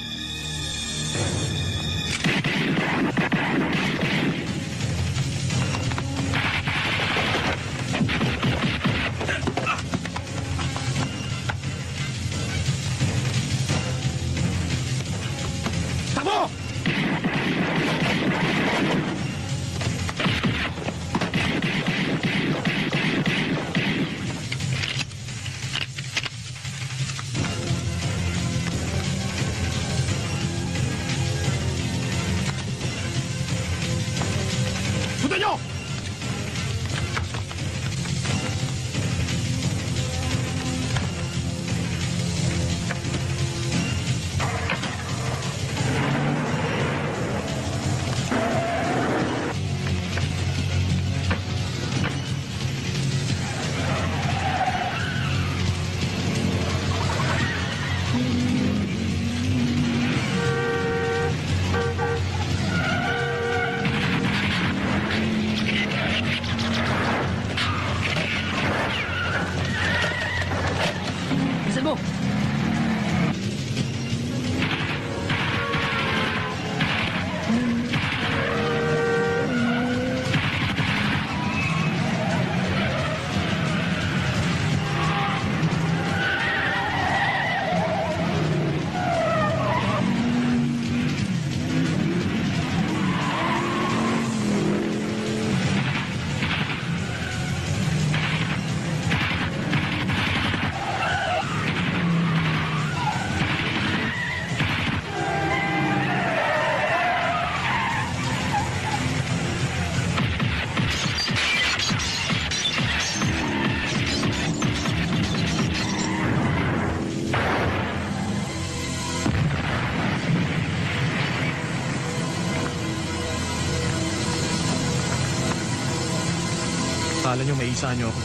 Akala nyo may isa nyo ako.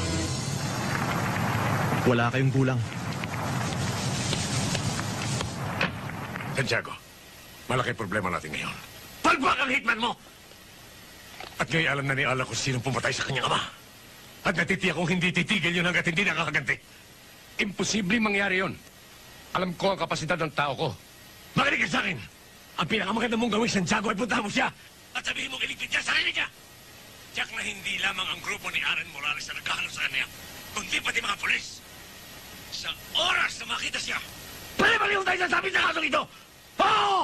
Wala kayong gulang. Santiago, malaki problema natin ngayon. Palpak ang hitman mo! At ngayon alam na ni Ala kung sinong pumatay sa kanyang ama. At natitiyak kong hindi titigil yun hanggat hindi nakakaganti. Imposible mangyari yon. Alam ko ang kapasidad ng tao ko. Makinig ka sa akin! Ang pinakamaganda mong gawin, Santiago, ay puntahan mo siya! At sabihin mo iligpit niya sa sarili niya! Tiyak na hindi lamang ang grupo ni Aaron Morales na nagkahanap sa kanya, kundi pati mga polis. Sa oras na makita siya, pali-baliw tayo sa sabi sa kasong ito! Oo!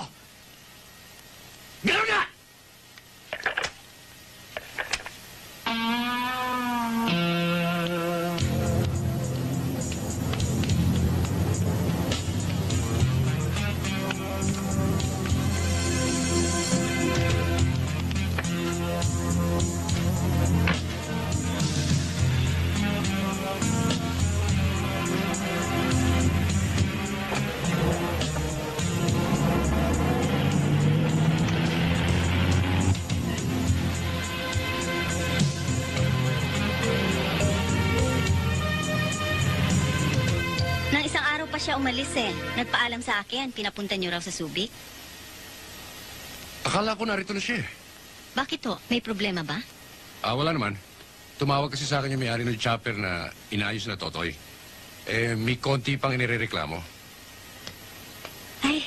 Ganun nga! Nang siya umalis eh. Nagpaalam sa akin, pinapunta niyo raw sa Subic. Akala ko narito na siya. eh. Bakit to? May problema ba? Ah, wala naman. Tumawag kasi sa akin yung may-ari ng chopper na inaayos na Totoy. Eh, may konti pang inireklamo. Ay,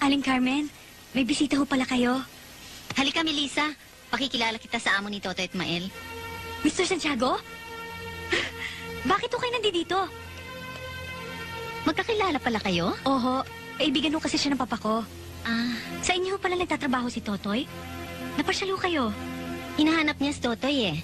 Aling Carmen, may bisita ho pala kayo. Halika, Melissa. Pakikilala kita sa amo ni Toto at Mael. Mr. Santiago? Bakit ho kayo nandito? Magkakilala pala kayo? Oho. Kaibigan ko kasi siya ng papa ko. Ah, sa inyo pala nagtatrabaho si Totoy? Napasyalo kayo. Hinahanap niya si Totoy eh.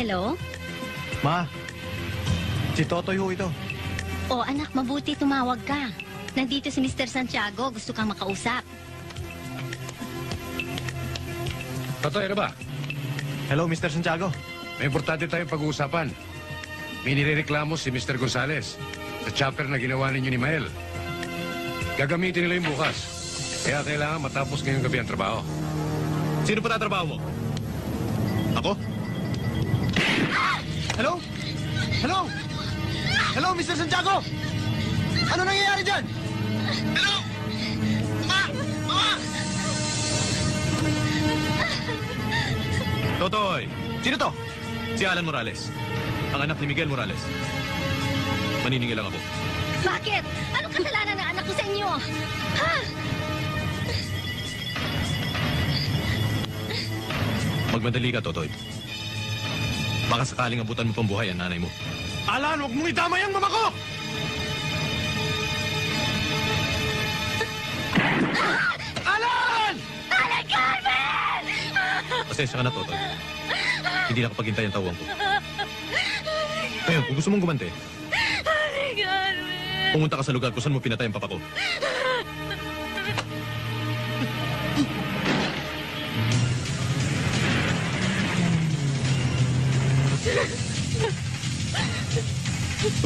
Hello? Ma, si Totoy ho ito. O anak, mabuti tumawag ka. Nandito si Mr. Santiago. Gusto kang makausap. Totoy, ano ba? Hello, Mr. Santiago. May importante tayong pag-uusapan. May nirereklamo si Mr. Gonzales sa chopper na ginawa ninyo ni Mael. Gagamitin nila yung bukas. Kaya kailangan matapos ngayong gabi ang trabaho. Sino pa tatrabaho mo? Ako? Hello? Hello? Hello, Mr. Santiago? Ano nangyayari dyan? Hello? Ma! Ma! Totoy! Sino to? Si Alan Morales. Ang anak ni Miguel Morales. Maniningil lang ako. Bakit? Anong kasalanan ng anak ko sa inyo? Ha? Magmadali ka, Totoy. Baka sakaling abutan mo pang buhay ang nanay mo. Alan, huwag mong idamay ang mama ko! Alan! Alan Carmen! Pasensya ka na, Totoy. Hindi nakapaghintay ang tawang ko. Ngayon, kung gusto mong gumante, Alan Carmen! pumunta ka sa lugar kung saan mo pinatay ang papa ko.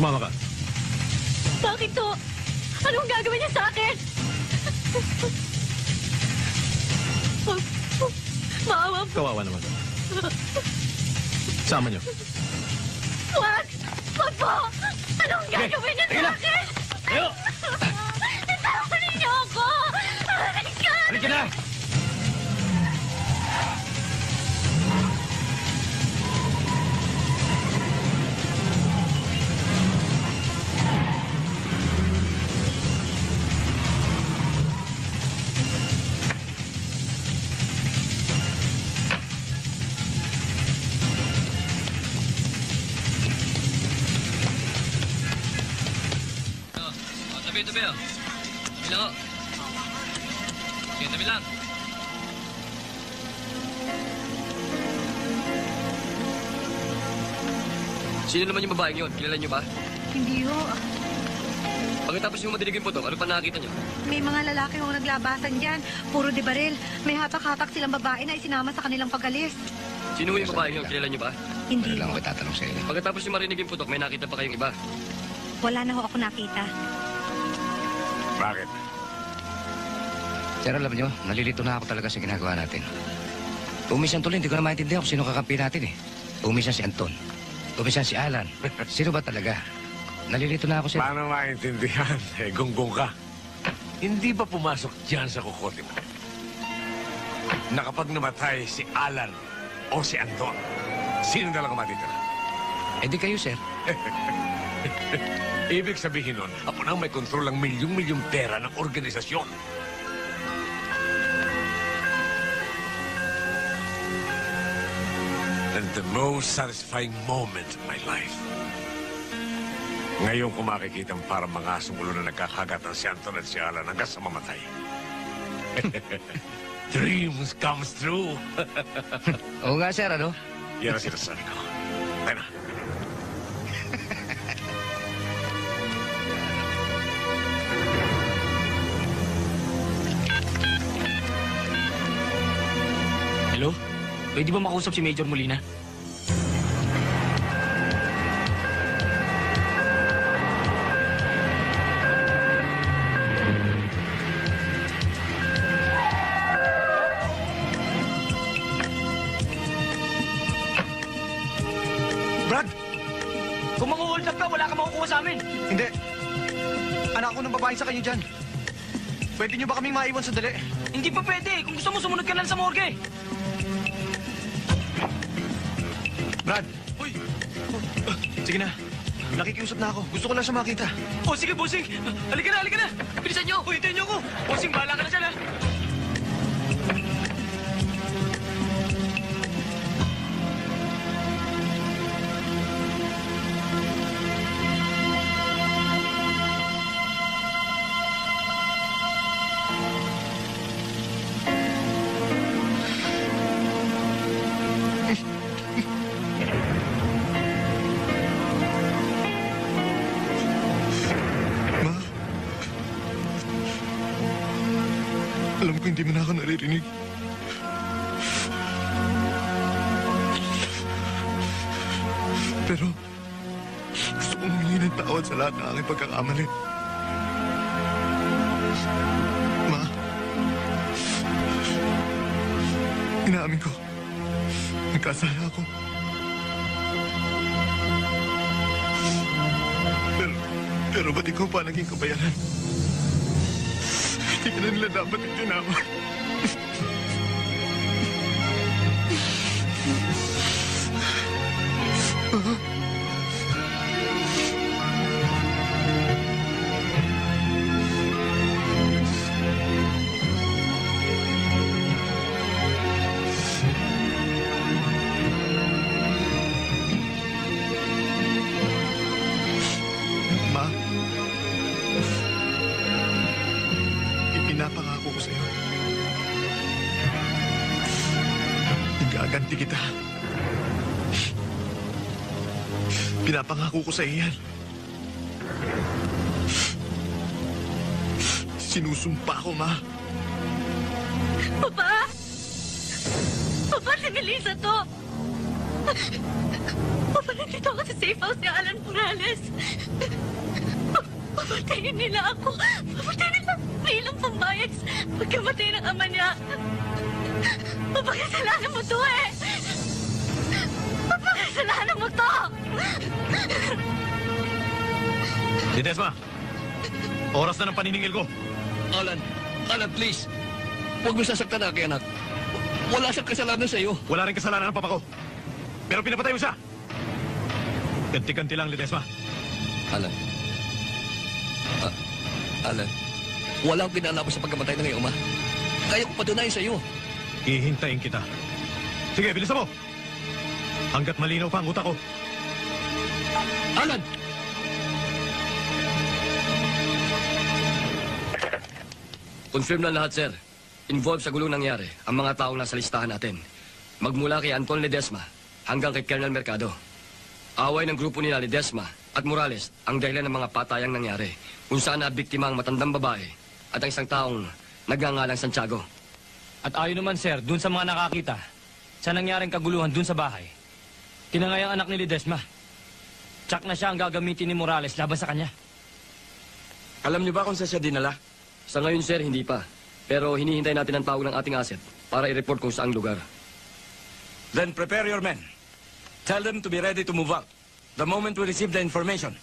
Tumama ka. Bakit to? Anong gagawin niya sa akin? Maawa po. Kawawa naman. Sama niyo. Kilala niyo ba? Hindi ho. Pagkatapos yung madilig yung putok, ano pa nakakita niyo? May mga lalaki hong naglabasan dyan. Puro de baril. May hatak-hatak silang babae na isinama sa kanilang pagalis. Sino yung babaeng yun? Kilala niyo ba? Hindi Ano ho. ko tatanong sa iyo? Pagkatapos yung marinig yung putok, may nakita pa kayong iba. Wala na ho ako nakita. Bakit? Sir, alam nyo, nalilito na ako talaga sa ginagawa natin. Umisan tuloy, hindi ko na maintindihan kung sino kakampi natin eh. Umisan si Anton. Umisan si Alan. Sino ba talaga? Nalilito na ako, sir. Paano maintindihan? Eh, gunggong ka. Hindi ba pumasok dyan sa kukote mo? Na kapag namatay si Alan o si Anton, sino na lang matitira? Eh di kayo, sir. Ibig sabihin nun, ako nang may kontrol ang milyong-milyong pera ng organisasyon. And the most satisfying moment of my life. Ngayon ko makikita ang parang mga sumulo na nagkakagatan si Anton at si Alan hanggang sa mamatay. Dreams comes true. Oo nga, sir, ano? Yan ang sinasabi ko. Tayo na. Pwede ba makausap si Major Molina? Brad! Kung mag-hold up ka, wala ka makukuha sa amin. Hindi. Anak ko ng babae sa kanyo dyan. Pwede niyo ba kaming maiwan sandali? Hindi pa pwede. Kung gusto mo, sumunod ka lang sa morgue. Sige na. Nakikiusap na ako. Gusto ko lang siya makita. O sige, bossing. Halika na, halika na. Bilisan niyo. O, hintayin niyo ako. Bossing, bahala pa naging kabayaran? Hindi ka na nila dapat itinawag. Pinapangako ko sa iyan. Sinusumpa ko, Ma. Desma! Oras na ng paniningil ko. Alan, Alan, please. Huwag mo sasaktan na aking anak. Wala siyang kasalanan sa iyo. Wala rin kasalanan ng papa ko. Pero pinapatay mo siya. Ganti-ganti lang, Ledesma. Alan. Ah, Alan, wala akong kinalaman sa pagkamatay ng iyong ama. Kaya ko patunayan sa iyo. Hihintayin kita. Sige, bilisan mo! Hanggat malinaw pa ang utak ko. Alan! Confirm na lahat, sir. Involved sa gulong nangyari ang mga taong nasa listahan natin. Magmula kay Anton Ledesma hanggang kay Colonel Mercado. Away ng grupo nila Ledesma at Morales ang dahilan ng mga patayang nangyari kung saan nabiktima ang matandang babae at ang isang taong nagngangalang Santiago. At ayon naman, sir, dun sa mga nakakita, sa nangyaring kaguluhan dun sa bahay, tinangay ang anak ni Ledesma. Tsak na siya ang gagamitin ni Morales laban sa kanya. Alam niyo ba kung saan siya dinala? Sa ngayon, sir, hindi pa. Pero hinihintay natin ang tawag ng ating asset para i-report kung saang lugar. Then prepare your men. Tell them to be ready to move out. The moment we receive the information.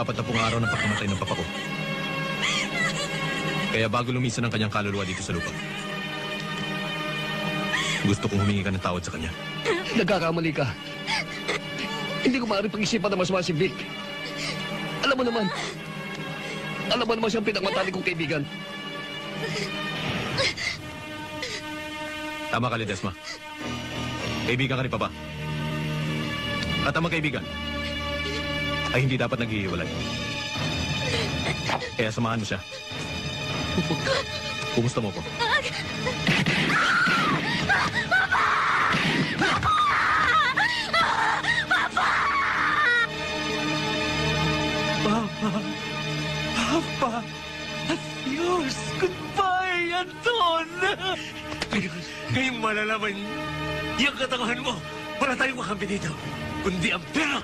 Ikapat na pong araw ng pagkamatay ng papa ko. Kaya bago lumisan ang kanyang kaluluwa dito sa lupa, gusto kong humingi ka ng tawad sa kanya. Nagkakamali ka. Hindi ko maaari pag-isipan na masama si Vic. Alam mo naman, alam mo naman siyang pinakamatali kong kaibigan. Tama ka, Ledesma. Kaibigan ka ni Papa. At ang kaibigan ay hindi dapat naghihiwalay. Kaya samahan mo siya. Kumusta mo ko? Papa! Papa! Adios! Goodbye, Anton! Ngayon, ngayong malalaman yung katangahan mo. Wala tayong makampi dito. Kundi ang pera.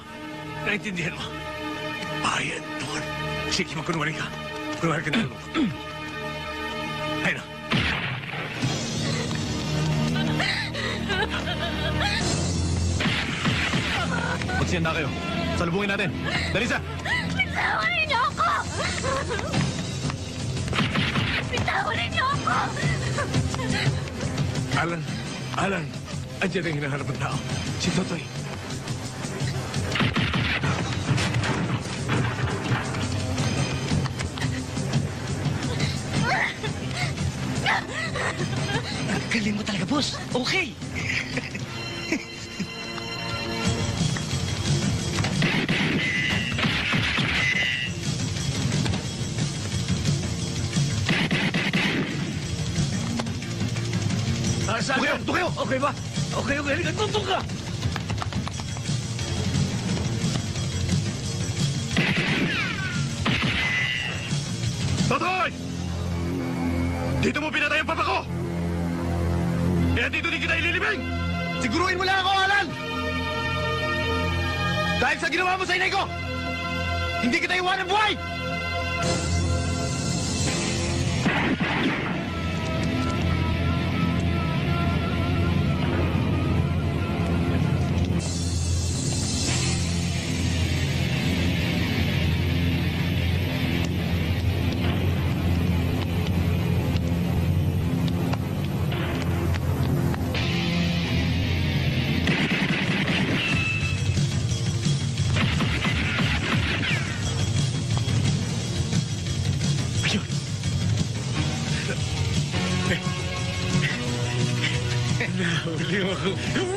Naintindihan mo? Bye, Anton. Sige, magkunwari ka. Kunwari ka na. Ayun na. Magsiyanda kayo. Salubungin natin. Darisa! Bitawan ninyo ako! Bitawan ninyo ako! Alan, Alan, andyan ang hinahanap ng tao. Si Totoy. Galing mo talaga, boss. Okay. Ah? Tukayo! Tukayo! Okay ba? Okay, okay. Tutok ka! Siguruhin mo lang ako, Alan! Dahil sa ginawa mo sa inay ko, hindi kita iwanan buhay! Nahuli mo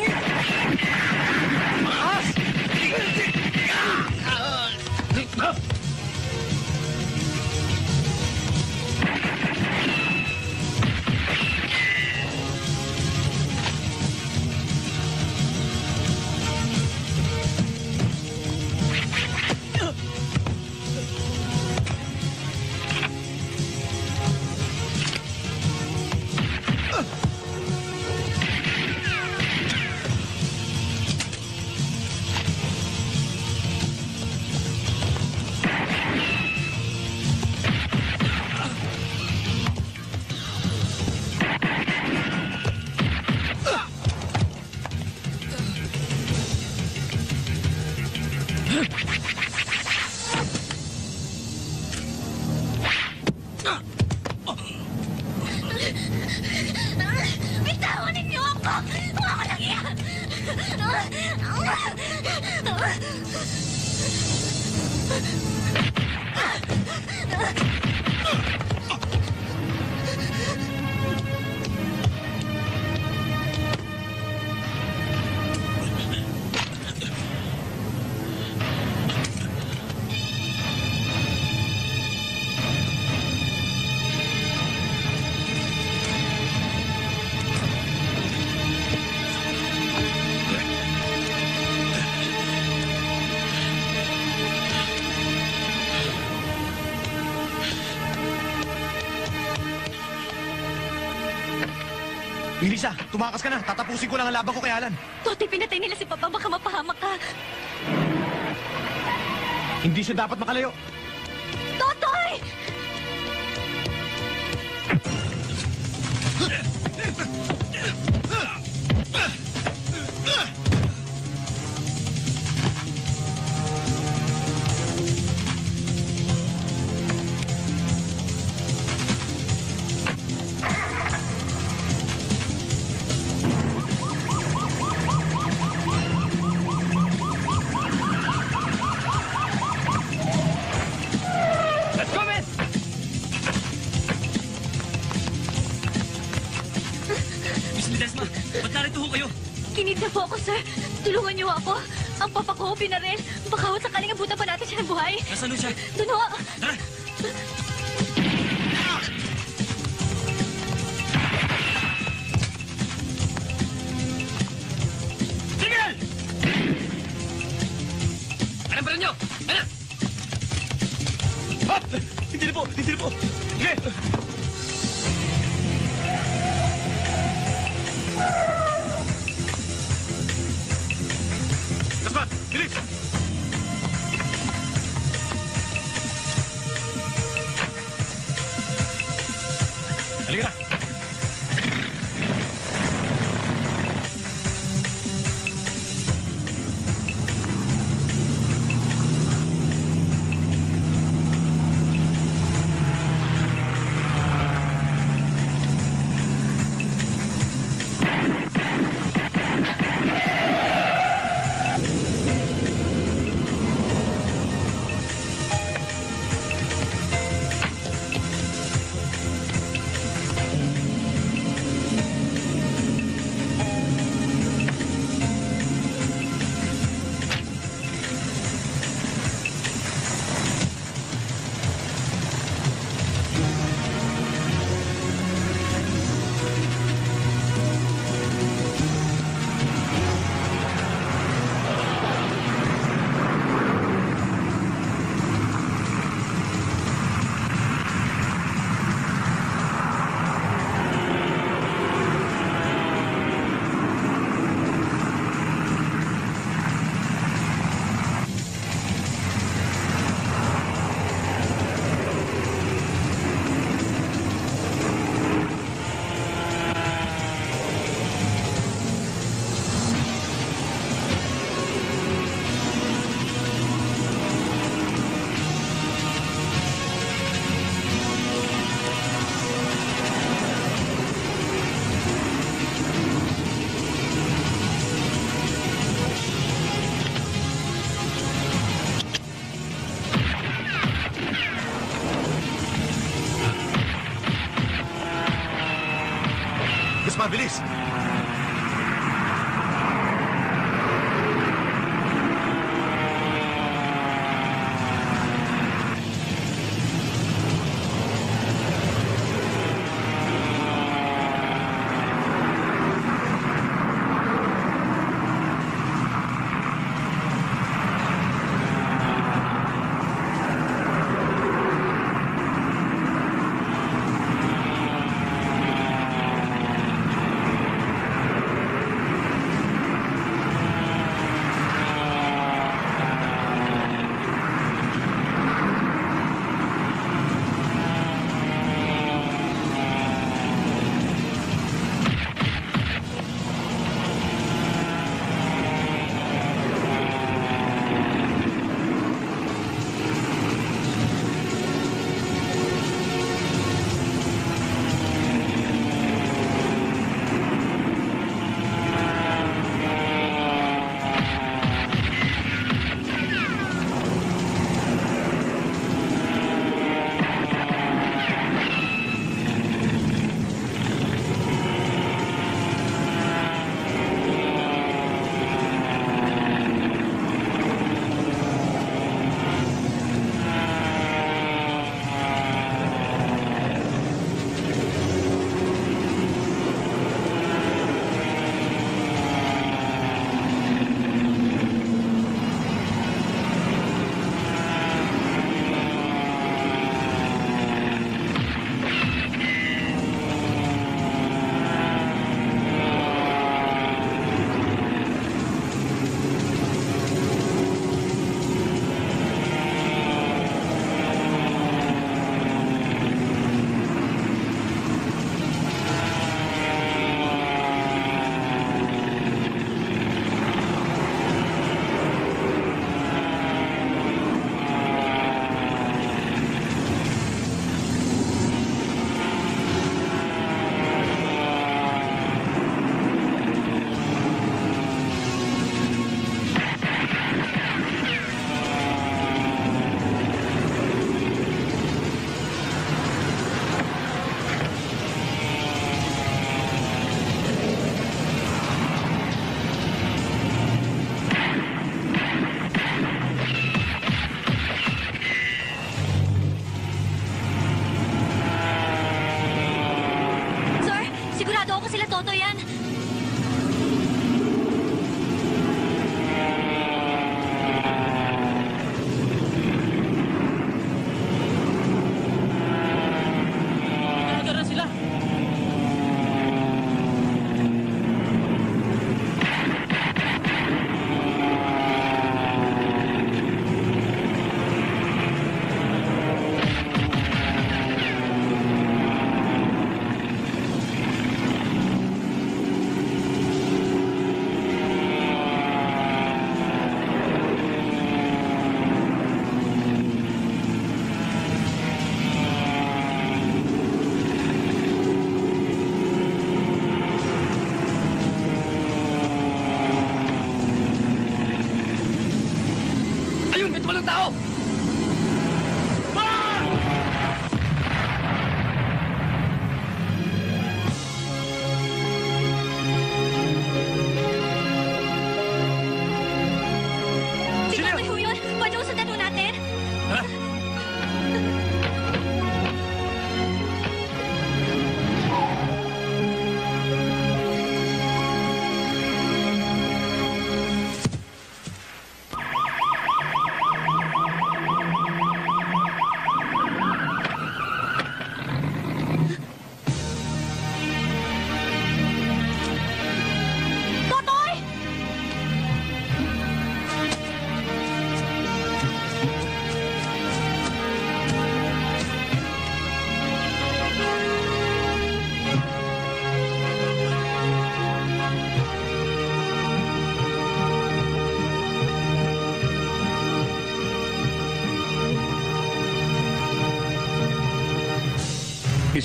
Elisa, tumakas ka na. Tatapusin ko lang ang laban ko kay Alan. Tote, pinatay nila si Papa. Baka mapahamak ka. Hindi siya dapat makalayo. na po ako, sir. Tulungan niyo ako. Ang papa ko, pinarel. Baka ho, sakaling abutan pa natin siya ng buhay. Nasaan siya? Doon ho. Tara! Tigil! Anong pa niyo? Ano? Hop! Hindi na po! Hindi na po! Tigil! Clic.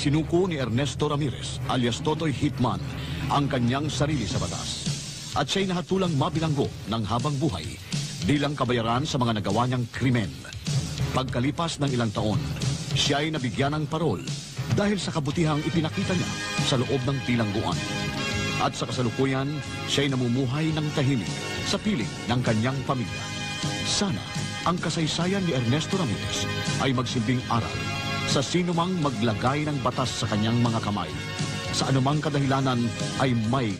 Isinuko ni Ernesto Ramirez alias Totoy Hitman ang kanyang sarili sa batas. At siya'y nahatulang mabilanggo ng habang buhay bilang kabayaran sa mga nagawa niyang krimen. Pagkalipas ng ilang taon, siya ay nabigyan ng parol dahil sa kabutihang ipinakita niya sa loob ng bilangguan. At sa kasalukuyan, siya ay namumuhay ng tahimik sa piling ng kanyang pamilya. Sana ang kasaysayan ni Ernesto Ramirez ay magsilbing aral sa sinumang maglagay ng batas sa kanyang mga kamay. Sa anumang kadahilanan ay may